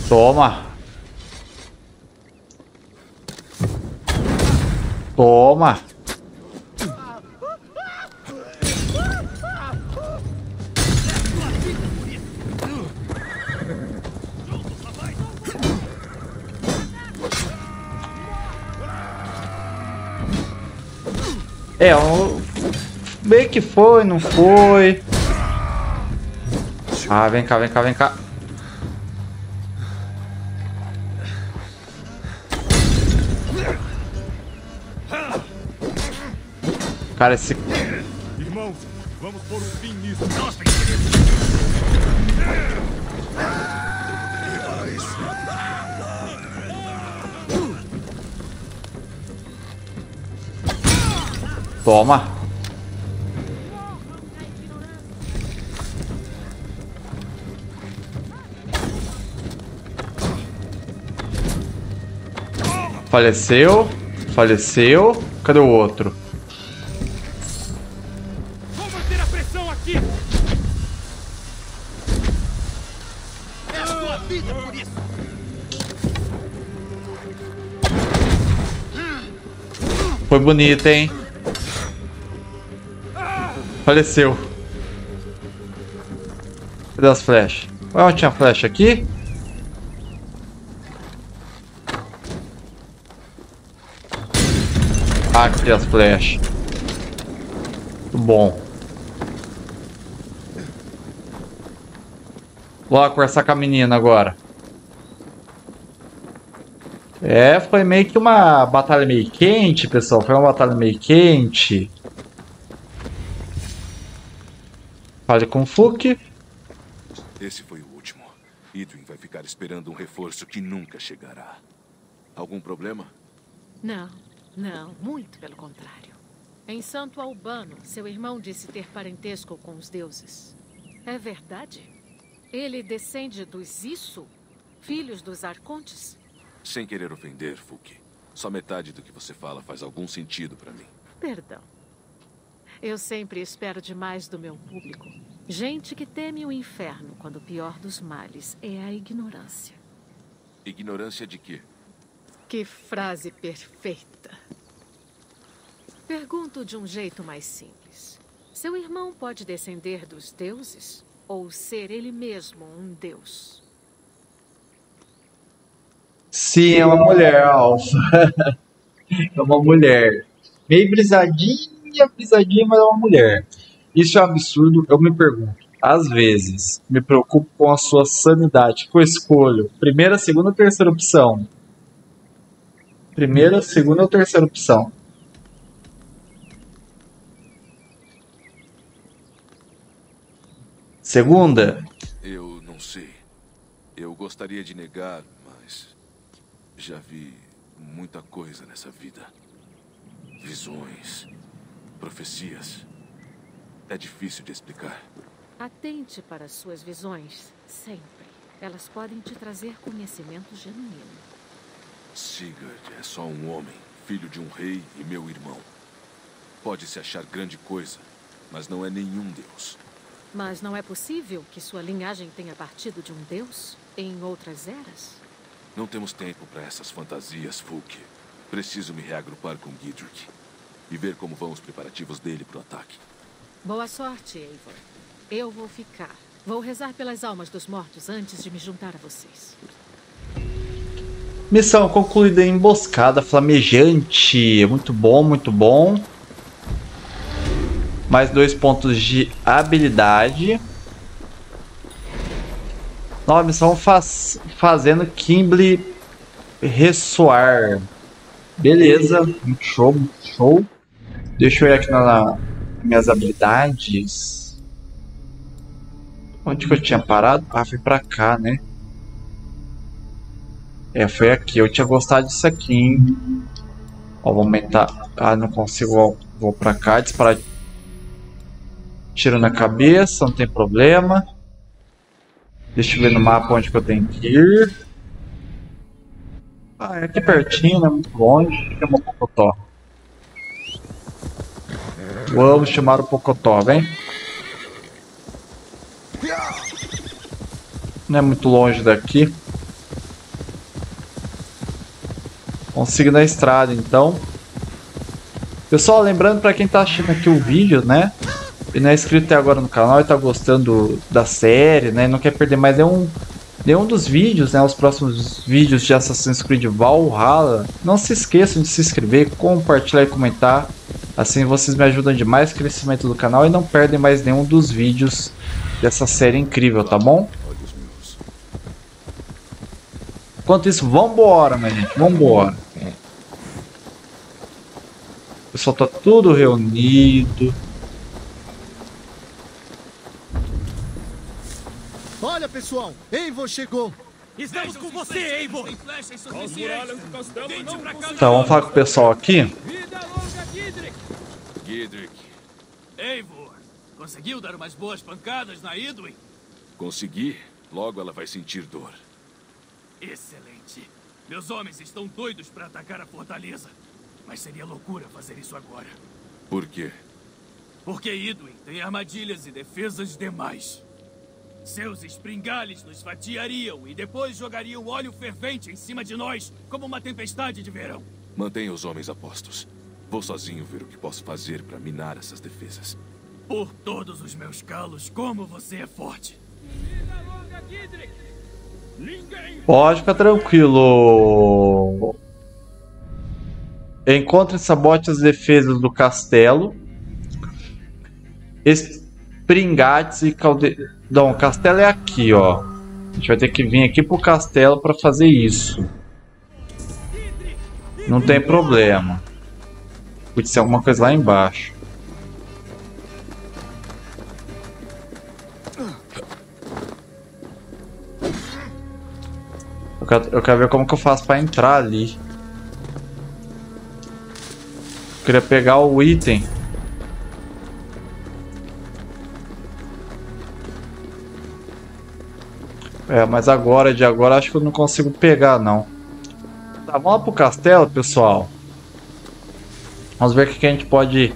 Toma. Toma. É, um... meio que foi, não foi. Ah, vem cá, vem cá, vem cá. Cara, esse. Irmãos, vamos pôr um fim nisso. Nossa, Toma. Faleceu. Faleceu. Cadê o outro? Foi bonito, hein? Faleceu. Cadê as flechas? Ué, tinha flecha aqui? Aqui as flechas. Muito bom. Vou lá conversar com a menina agora. É, foi meio que uma batalha meio quente, pessoal. Foi uma batalha meio quente. Fale com o Fuki. Esse foi o último. Idwin vai ficar esperando um reforço que nunca chegará. Algum problema? Não, não, muito pelo contrário. Em Santo Albano, seu irmão disse ter parentesco com os deuses. É verdade? Ele descende dos Isso? Filhos dos Arcontes? Sem querer ofender, Fuki. Só metade do que você fala faz algum sentido para mim. Perdão. Eu sempre espero demais do meu público. Gente que teme o inferno quando o pior dos males é a ignorância. Ignorância de quê? Que frase perfeita. Pergunto de um jeito mais simples. Seu irmão pode descender dos deuses ou ser ele mesmo um deus? Sim, é uma mulher, Alfa. <laughs> é uma mulher. Meio brisadinha, brisadinha, mas é uma mulher. Isso é um absurdo, eu me pergunto. Às vezes, me preocupo com a sua sanidade, que eu escolho primeira, segunda ou terceira opção. Primeira, segunda ou terceira opção. Segunda? Eu não sei. Eu gostaria de negar, já vi muita coisa nessa vida. Visões, profecias. É difícil de explicar. Atente para as suas visões, sempre. Elas podem te trazer conhecimento genuíno. Sigurd é só um homem, filho de um rei e meu irmão. Pode se achar grande coisa, mas não é nenhum deus. Mas não é possível que sua linhagem tenha partido de um deus em outras eras? Não temos tempo para essas fantasias, Fulk. Preciso me reagrupar com Gidrick e ver como vão os preparativos dele para o ataque. Boa sorte, Eivor. Eu vou ficar. Vou rezar pelas almas dos mortos antes de me juntar a vocês. Missão concluída emboscada flamejante. Muito bom, muito bom. Mais dois pontos de habilidade. Nova missão faz, fazendo Kimble ressoar. Beleza, show, show. Deixa eu ir aqui na, na minhas habilidades. Onde que eu tinha parado? Ah, foi pra cá, né? É, foi aqui. Eu tinha gostado disso aqui, hein? Ó, vou aumentar. Ah, não consigo. Ó, vou pra cá, disparar. Tiro na cabeça, não tem problema. Deixa eu ver no mapa onde que eu tenho que ir. Ah, é aqui pertinho, não é muito longe. Chama o Pocotó. Vamos chamar o Pocotó, vem. Não é muito longe daqui. Vamos seguir na estrada, então. Pessoal, lembrando para quem está assistindo aqui o vídeo, né? E não é inscrito até agora no canal e está gostando da série, né? Não quer perder mais nenhum, nenhum dos vídeos, né? Os próximos vídeos de Assassin's Creed Valhalla. Não se esqueçam de se inscrever, compartilhar e comentar. Assim vocês me ajudam demais no crescimento do canal e não perdem mais nenhum dos vídeos dessa série incrível, tá bom? Enquanto isso, vambora, minha gente, vambora. O pessoal tá tudo reunido. Olha, pessoal, Eivor chegou. Estamos com você, Eivor! Tá, vamos falar com o pessoal aqui. Vida longa, Gidrick! Gidrick, Eivor, conseguiu dar umas boas pancadas na Idwin? consegui. Logo ela vai sentir dor. Excelente. Meus homens estão doidos para atacar a fortaleza. Mas seria loucura fazer isso agora. Por quê? Porque Idwin tem armadilhas e defesas demais. Seus espringales nos fatiariam e depois jogariam óleo fervente em cima de nós, como uma tempestade de verão. Mantenha os homens a postos. Vou sozinho ver o que posso fazer para minar essas defesas. Por todos os meus calos, como você é forte. Pode ficar tranquilo. Encontre sabote as defesas do castelo. Espringates e calde... Não, o castelo é aqui, ó. A gente vai ter que vir aqui pro castelo para fazer isso. Não tem problema. Pode ser alguma coisa lá embaixo. Eu quero, eu quero ver como que eu faço para entrar ali. Eu queria pegar o item. É, mas agora, de agora, acho que eu não consigo pegar, não. Tá, vamos lá pro castelo, pessoal. Vamos ver o que a gente pode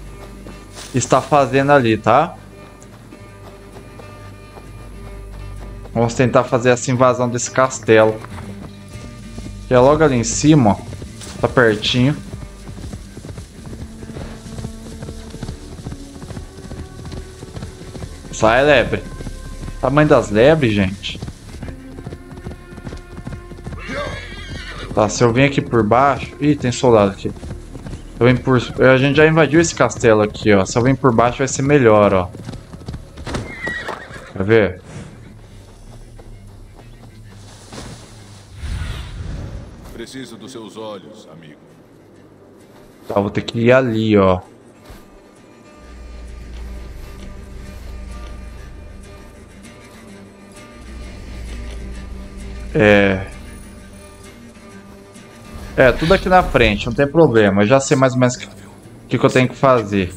estar fazendo ali, tá? Vamos tentar fazer essa invasão desse castelo. Que é logo ali em cima, ó. Tá pertinho. Sai, lebre. Tamanho das lebres, gente. Tá, se eu vim aqui por baixo... Ih, tem soldado aqui. Eu venho por... A gente já invadiu esse castelo aqui, ó. Se eu vim por baixo vai ser melhor, ó. Quer ver? Preciso dos seus olhos, amigo. Tá, vou ter que ir ali, ó. É... É, tudo aqui na frente, não tem problema. Eu já sei mais ou menos o que, que, eu tenho que fazer.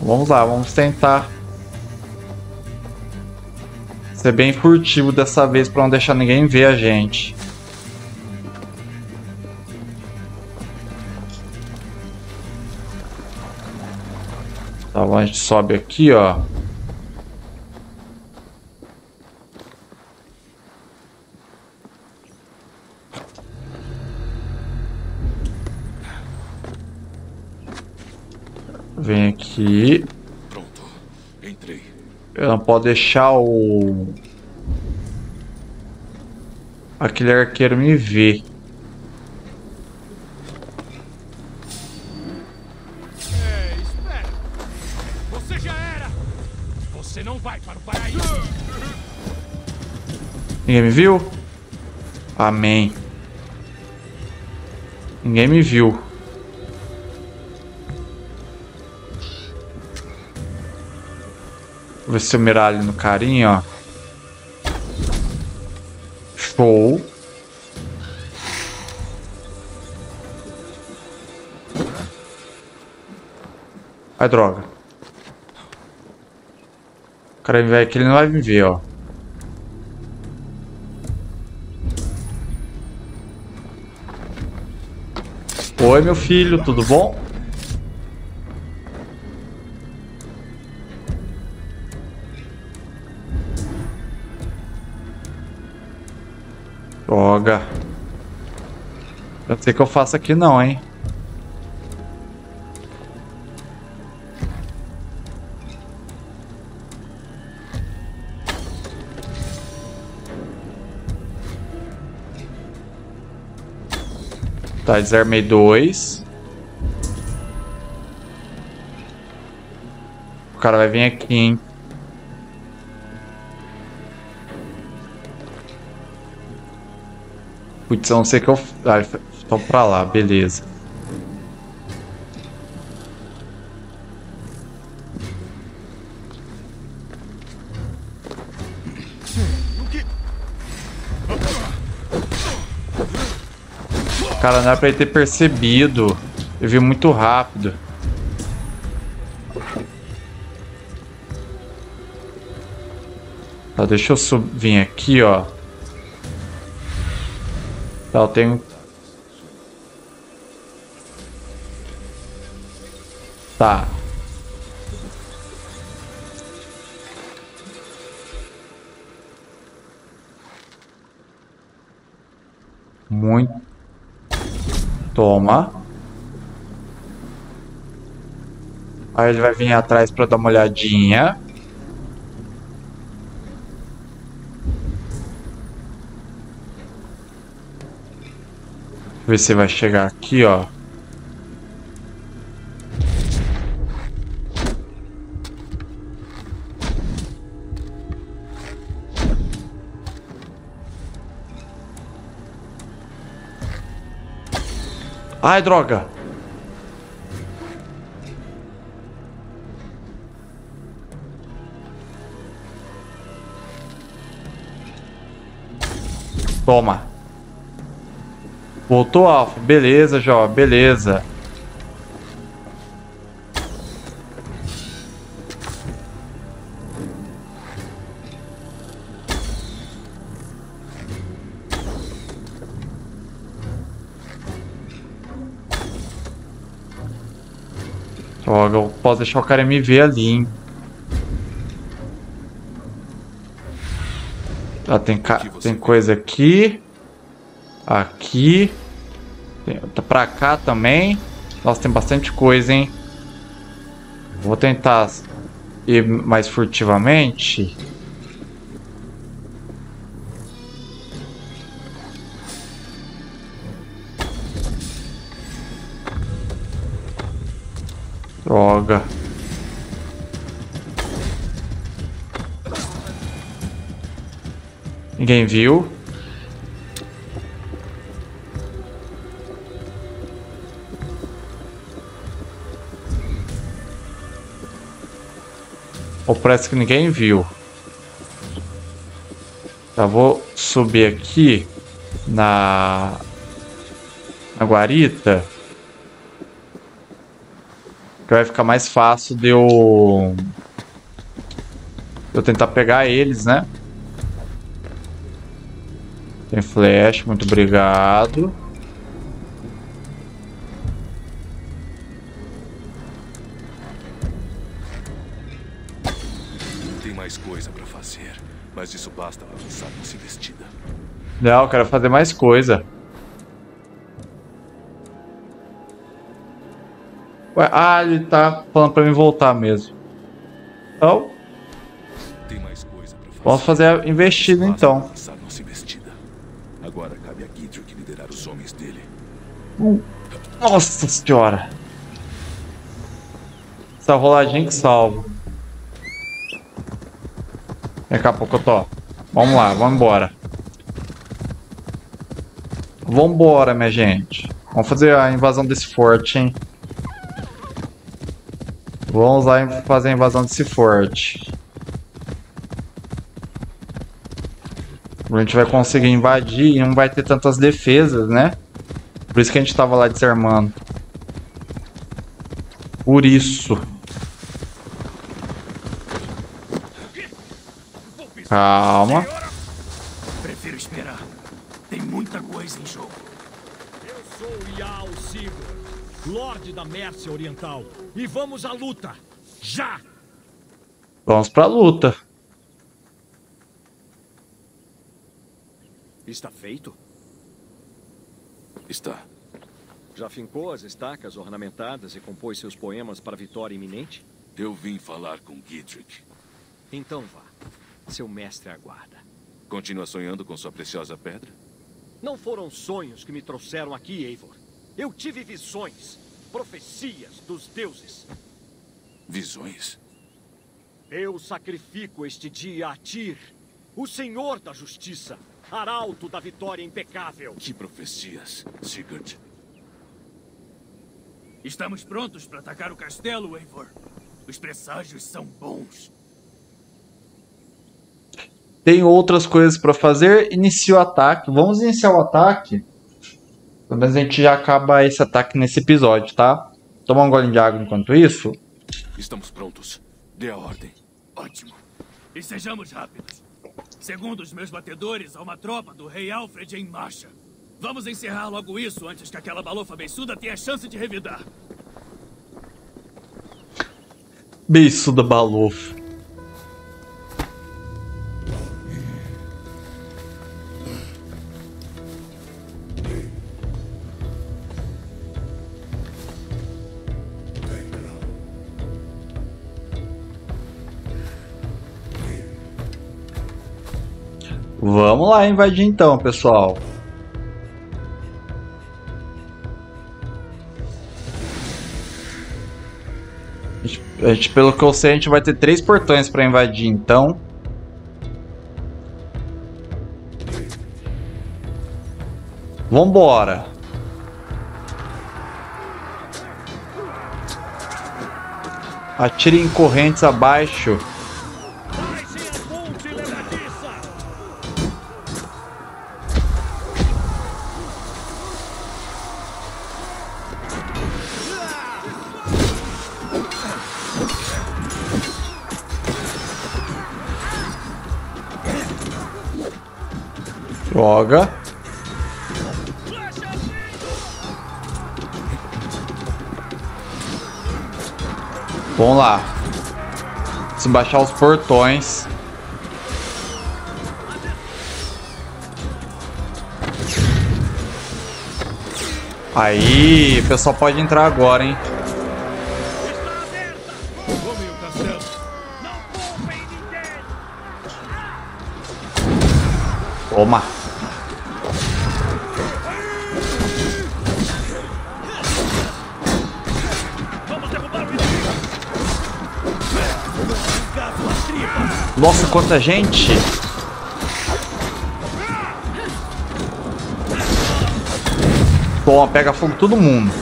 Vamos lá, vamos tentar ser bem furtivo dessa vez para não deixar ninguém ver a gente. Tá a gente sobe aqui, ó. Vem aqui. Pronto. Entrei. Eu não posso deixar o. Aquele arqueiro me ver. É, espera. Você já era. Você não vai para o paraíso. Ninguém me viu? Amém. Ninguém me viu. Ver se eu mirar ali no carinho, ó. Show. Ai, droga. O cara vai aqui, ele não vai me ver, ó. Oi, meu filho, tudo bom? Droga. Não sei o que eu faço aqui não, hein? Tá, desarmei dois. O cara vai vir aqui, hein? Putz, não sei que eu... Ah, estão pra lá, beleza. Cara, não era pra ele ter percebido. Eu vi muito rápido. Tá, deixa eu subir aqui, ó. Tá, eu tenho... Tá. Muito. Toma. Aí ele vai vir atrás para dar uma olhadinha. Ver se vai chegar aqui, ó. Ai, droga! Toma. Voltou, Alpha. Beleza, Jó. Beleza. Droga, eu posso deixar o cara me ver ali, hein? Tá, tem, ca... tem coisa aqui. Aqui. Pra cá também. Nossa, tem bastante coisa, hein? Vou tentar ir mais furtivamente. Droga. Ninguém viu. Ou parece que ninguém viu. Já vou subir aqui na, na guarita. Que vai ficar mais fácil de eu, de eu tentar pegar eles, né? Tem flash, muito obrigado. Não, eu quero fazer mais coisa. Ué, ah, ele tá falando pra mim voltar mesmo. Então. Tem mais coisa pra fazer. Vamos fazer a investida então. Agora cabe a Gidrick liderar os homens dele. Nossa senhora. Essa roladinha que salva. Daqui a pouco eu tô. Vamos lá, vamos embora. Vambora, minha gente. Vamos fazer a invasão desse forte, hein? Vamos lá fazer a invasão desse forte. A gente vai conseguir invadir e não vai ter tantas defesas, né? Por isso que a gente tava lá desarmando. Por isso. Calma. Mércia Oriental. E vamos à luta! Já! Vamos pra luta. Está feito? Está. Já fincou as estacas ornamentadas e compôs seus poemas para a vitória iminente? Eu vim falar com Gidrick. Então vá. Seu mestre aguarda. Continua sonhando com sua preciosa pedra? Não foram sonhos que me trouxeram aqui, Eivor. Eu tive visões, profecias dos deuses. Visões? Eu sacrifico este dia a Tyr, o Senhor da Justiça, arauto da vitória impecável. Que profecias, Sigurd? Estamos prontos para atacar o castelo, Eivor. Os presságios são bons. Tem outras coisas pra fazer. Inicia o ataque. Vamos iniciar o ataque. Pelo menos a gente já acaba esse ataque nesse episódio, tá? Tomar um golinho de água enquanto isso. Estamos prontos. Dê a ordem. Ótimo. E sejamos rápidos. Segundo os meus batedores, há uma tropa do rei Alfred em marcha. Vamos encerrar logo isso antes que aquela balofa beiçuda tenha chance de revidar. Beiço da balofa. Vamos lá invadir então, pessoal. A gente, pelo que eu sei, a gente vai ter três portões para invadir, então. Vambora. Atire em correntes abaixo. Droga. Vamos lá. Se baixar os portões. Aí, o pessoal pode entrar agora, hein? Toma. Nossa, quanta gente! Toma, pega fogo todo mundo.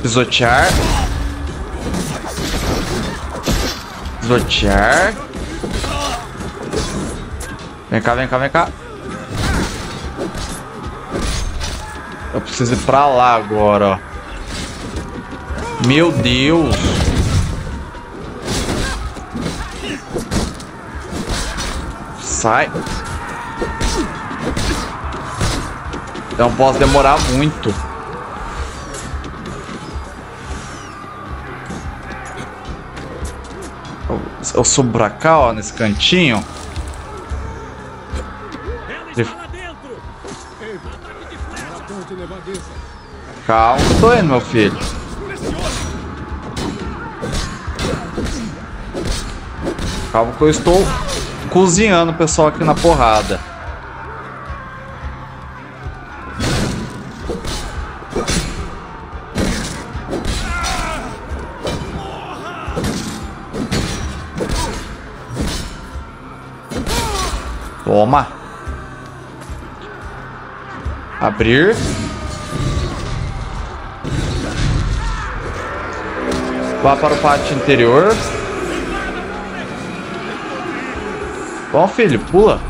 Pisotear. Pisotear. Vem cá, vem cá, vem cá. Eu preciso ir pra lá agora, ó. Meu Deus. Sai. Não posso demorar muito. Eu subo pra cá, ó, nesse cantinho. Calma, tô indo, meu filho. Calma que eu estou cozinhando o pessoal aqui na porrada. Toma. Abrir. Vá para o pátio interior. Bom, filho, pula.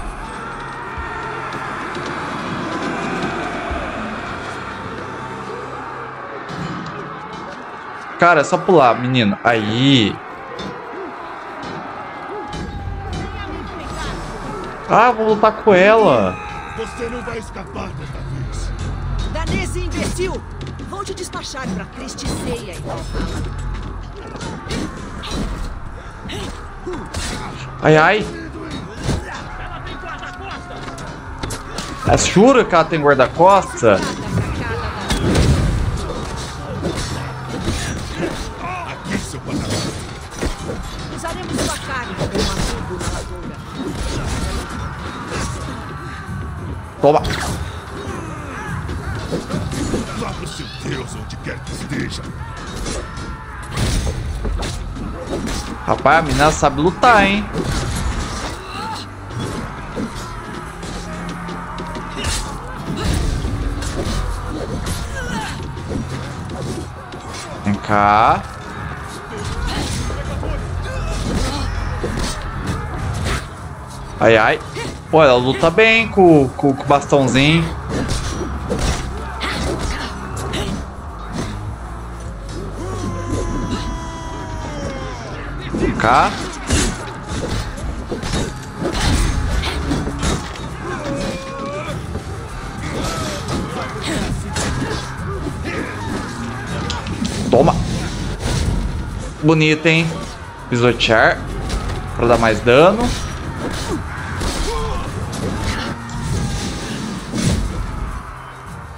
Cara, é só pular, menino. Aí. Ah, vou lutar com ela. Você não vai escapar desta vez. Danese imbecil! Vou te despachar pra Cristiceia e Valhalla. Ai, ai. É jura que ela tem guarda-costa? Rapaz, a menina sabe lutar, hein? Vem cá. Ai, ai. Pô, ela luta bem com, com, com o bastãozinho. Cá. Toma. Bonito, hein? Pisotear. Pra dar mais dano.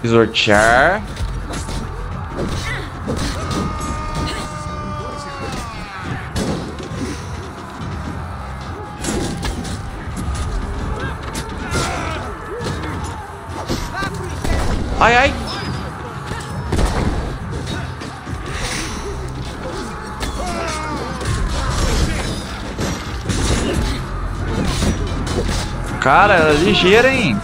Pisotear. Ai, ai. Cara, ela é ligeira, hein?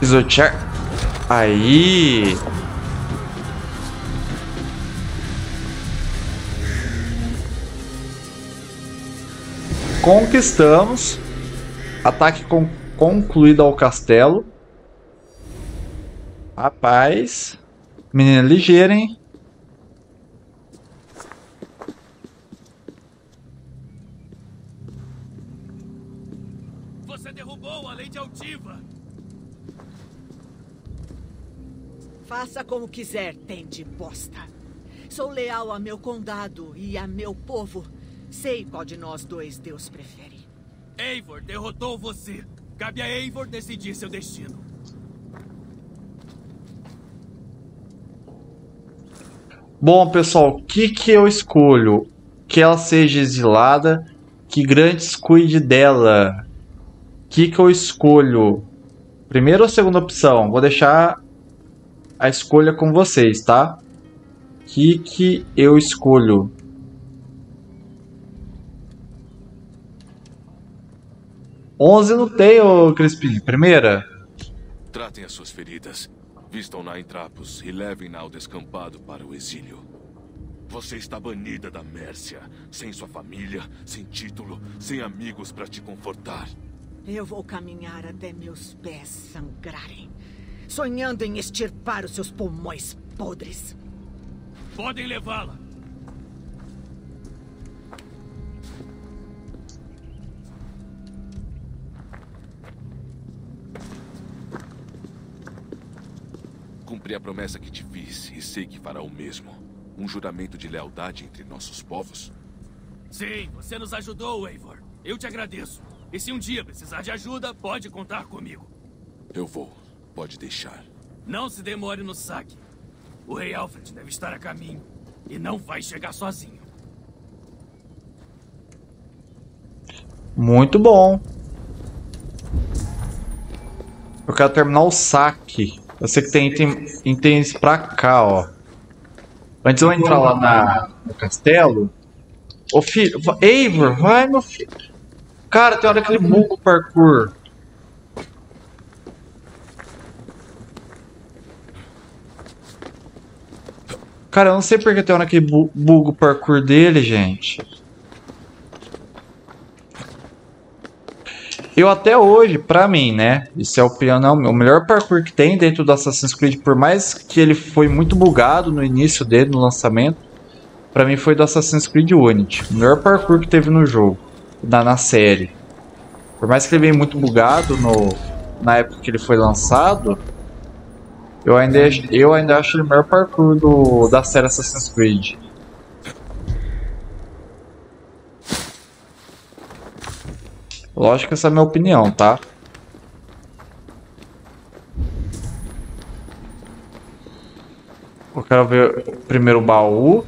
Pisotear. Aí. Conquistamos. Ataque con concluído ao castelo. Rapaz. Menina ligeira, hein? Você derrubou a Lady Altiva. Faça como quiser, tende bosta. Sou leal a meu condado e a meu povo. Sei qual de nós dois Deus prefere. Eivor derrotou você. Cabe a Eivor decidir seu destino. Bom, pessoal, o que, que eu escolho? Que ela seja exilada, que Grandes cuide dela. O que, que eu escolho? Primeira ou segunda opção? Vou deixar a escolha com vocês, tá? O que, que eu escolho? Onze no tem, ô Crispim. Primeira. Tratem as suas feridas. Vistam-na em trapos e levem-na ao descampado para o exílio. Você está banida da Mércia, sem sua família, sem título, sem amigos para te confortar. Eu vou caminhar até meus pés sangrarem, sonhando em extirpar os seus pulmões podres. Podem levá-la. Cumpri a promessa que te fiz e sei que fará o mesmo. Um juramento de lealdade entre nossos povos. Sim, você nos ajudou, Eivor. Eu te agradeço. E se um dia precisar de ajuda, pode contar comigo. Eu vou. Pode deixar. Não se demore no saque. O rei Alfred deve estar a caminho. E não vai chegar sozinho. Muito bom. Eu quero terminar o saque. Eu sei que tem item, itens pra cá, ó. Antes eu entrar lá na, no castelo. Ô filho, Eivor, vai meu filho. Cara, tem hora que ele buga o parkour. Cara, eu não sei porque tem hora que bu- buga o parkour dele, gente. Eu até hoje, pra mim, né? Isso é o não, o melhor parkour que tem dentro do Assassin's Creed, por mais que ele foi muito bugado no início dele, no lançamento, pra mim foi do Assassin's Creed Unity. O melhor parkour que teve no jogo, na, na série. Por mais que ele veio muito bugado no, na época que ele foi lançado, eu ainda, eu ainda acho ele o melhor parkour do, da série Assassin's Creed. Lógico que essa é a minha opinião, tá? Eu quero ver o primeiro baú.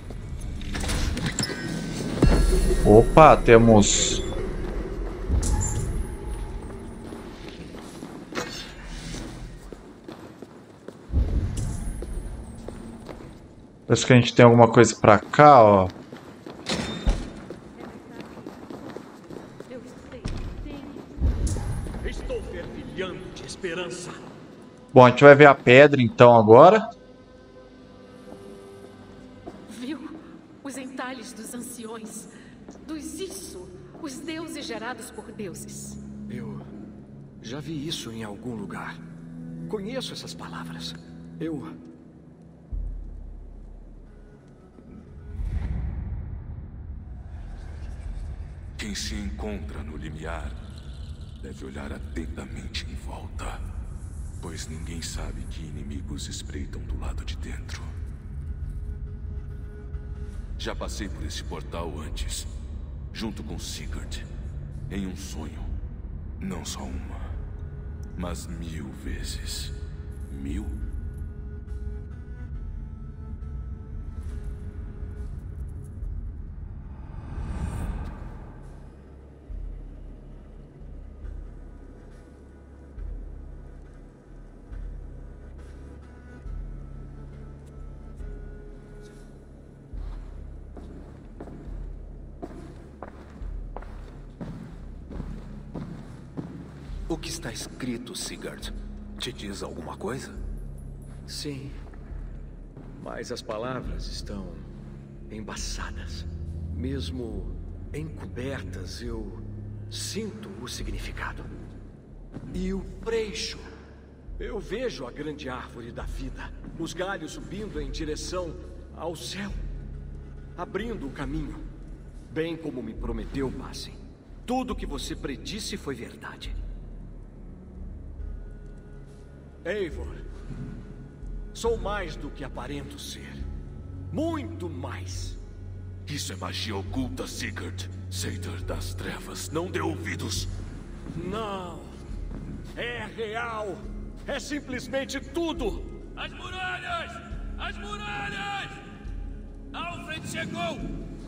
Opa, temos. Parece que a gente tem alguma coisa pra cá, ó. Estou fervilhando de esperança. Bom, a gente vai ver a pedra então agora. Viu? Os entalhes dos anciões. Dos isso. Os deuses gerados por deuses. Eu já vi isso em algum lugar. Conheço essas palavras. Eu. Quem se encontra no limiar deve olhar atentamente em volta, pois ninguém sabe que inimigos espreitam do lado de dentro. Já passei por esse portal antes, junto com Sigurd, em um sonho. Não só uma, mas mil vezes. Mil? Sigurd? Te diz alguma coisa? Sim. Mas as palavras estão embaçadas. Mesmo encobertas, eu sinto o significado. E o freixo. Eu vejo a grande árvore da vida, os galhos subindo em direção ao céu, abrindo o caminho. Bem como me prometeu, Bassen. Tudo que você predisse foi verdade. Eivor, sou mais do que aparento ser. Muito mais. Isso é magia oculta, Sigurd. Seitor das trevas. Não dê ouvidos. Não. É real. É simplesmente tudo. As muralhas! As muralhas! Alfred chegou!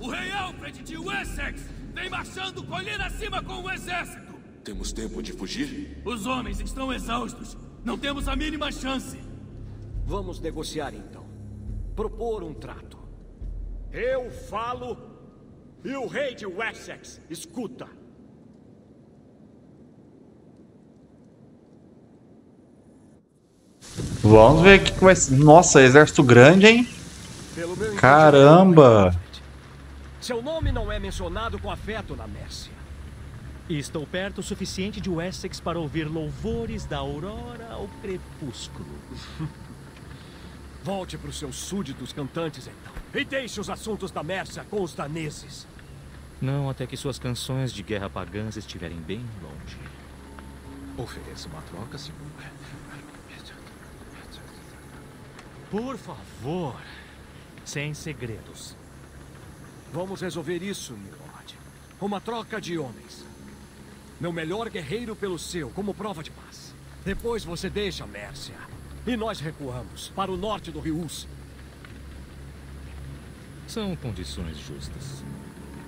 O rei Alfred de Wessex vem marchando colina acima com o exército! Temos tempo de fugir? Os homens estão exaustos. Não temos a mínima chance. Vamos negociar então. Propor um trato. Eu falo e o rei de Wessex escuta. Vamos ver o que vai ser. Nossa, exército grande, hein? Caramba! Seu nome não é mencionado com afeto na Mércia. E estou perto o suficiente de Wessex para ouvir louvores da aurora ao crepúsculo. <laughs> Volte para os seus súditos cantantes então. E deixe os assuntos da Mércia com os daneses. Não até que suas canções de guerra pagãs estiverem bem longe. Ofereça uma troca, senhor. Por favor, sem segredos. Vamos resolver isso, Milord. Uma troca de homens. Meu melhor guerreiro pelo seu, como prova de paz. Depois você deixa a Mércia. E nós recuamos para o norte do rio Us. São condições justas.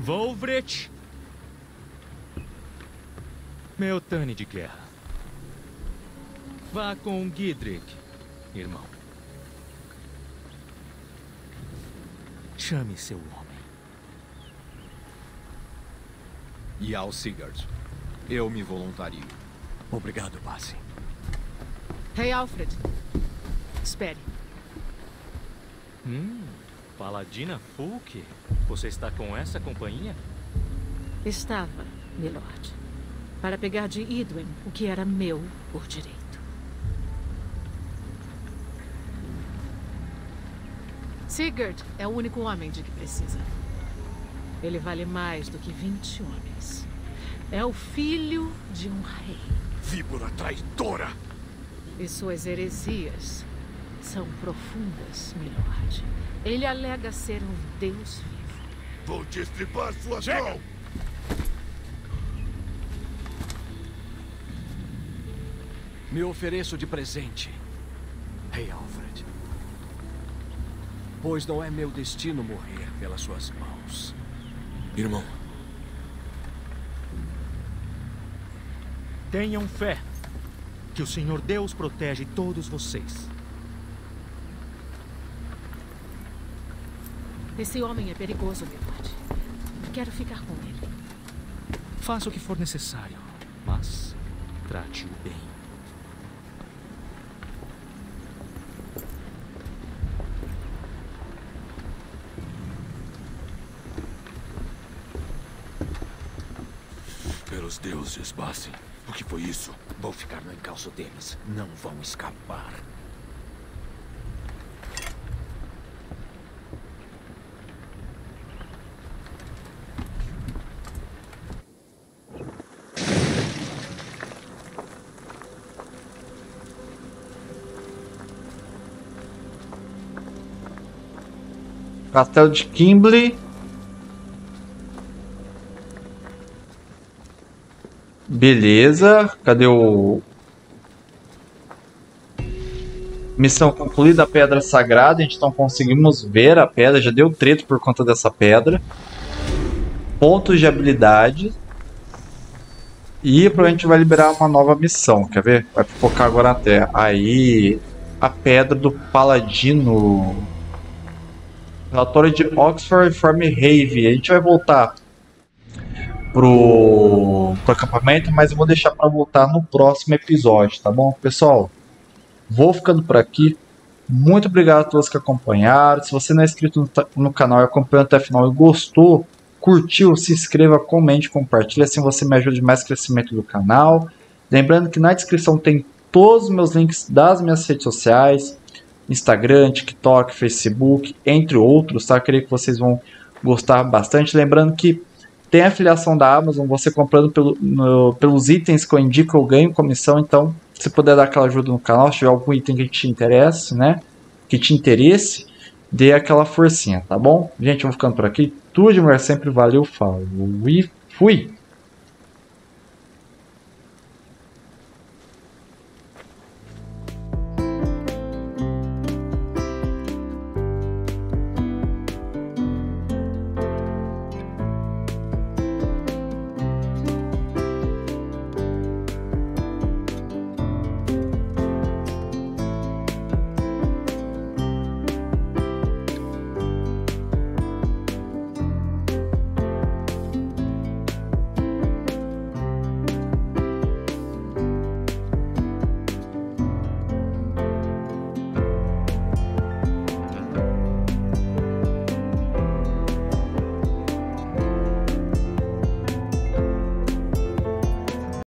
Volvret! Meu Tane de guerra. Vá com Gidrick, irmão. Chame seu homem. E ao Sigurd. Eu me voluntario. Obrigado, Bassi. Rei Alfred, espere. Hum, Paladina Fulk? Você está com essa companhia? Estava, milord. Para pegar de Idwin o que era meu por direito. Sigurd é o único homem de que precisa. Ele vale mais do que 20 homens. É o filho de um rei. Víbora traidora! E suas heresias são profundas, milord. Ele alega ser um deus vivo. Vou te estripar sua mão! Me ofereço de presente, Rei Alfred. Pois não é meu destino morrer pelas suas mãos. Irmão, Tenham fé. Que o Senhor Deus protege todos vocês. Esse homem é perigoso, milord. Quero ficar com ele. Faça o que for necessário, mas trate-o bem. pelos deuses, Bassin. O que foi isso? Vou ficar no encalço deles. Não vão escapar. Castelo de Kimbley. Beleza. Cadê o. Missão concluída, a pedra sagrada. A gente não conseguimos ver a pedra. Já deu treta por conta dessa pedra. Pontos de habilidade. E provavelmente vai liberar uma nova missão. Quer ver? Vai focar agora na terra. Aí. A pedra do paladino. Relatório de Oxford Farmhave. A gente vai voltar pro, pro acampamento, mas eu vou deixar para voltar no próximo episódio, tá bom? Pessoal, vou ficando por aqui. Muito obrigado a todos que acompanharam. Se você não é inscrito no, no canal e acompanhou até o final e gostou, curtiu, se inscreva, comente, compartilhe, assim você me ajuda mais crescimento do canal. Lembrando que na descrição tem todos os meus links das minhas redes sociais, Instagram, TikTok, Facebook, entre outros, tá? Eu creio que vocês vão gostar bastante. Lembrando que tem a afiliação da Amazon, você comprando pelo, no, pelos itens que eu indico, eu ganho comissão, então se puder dar aquela ajuda no canal, se tiver algum item que te interesse, né? Que te interesse, dê aquela forcinha, tá bom? Gente, eu vou ficando por aqui. Tudo de mulher sempre valeu, falou e fui!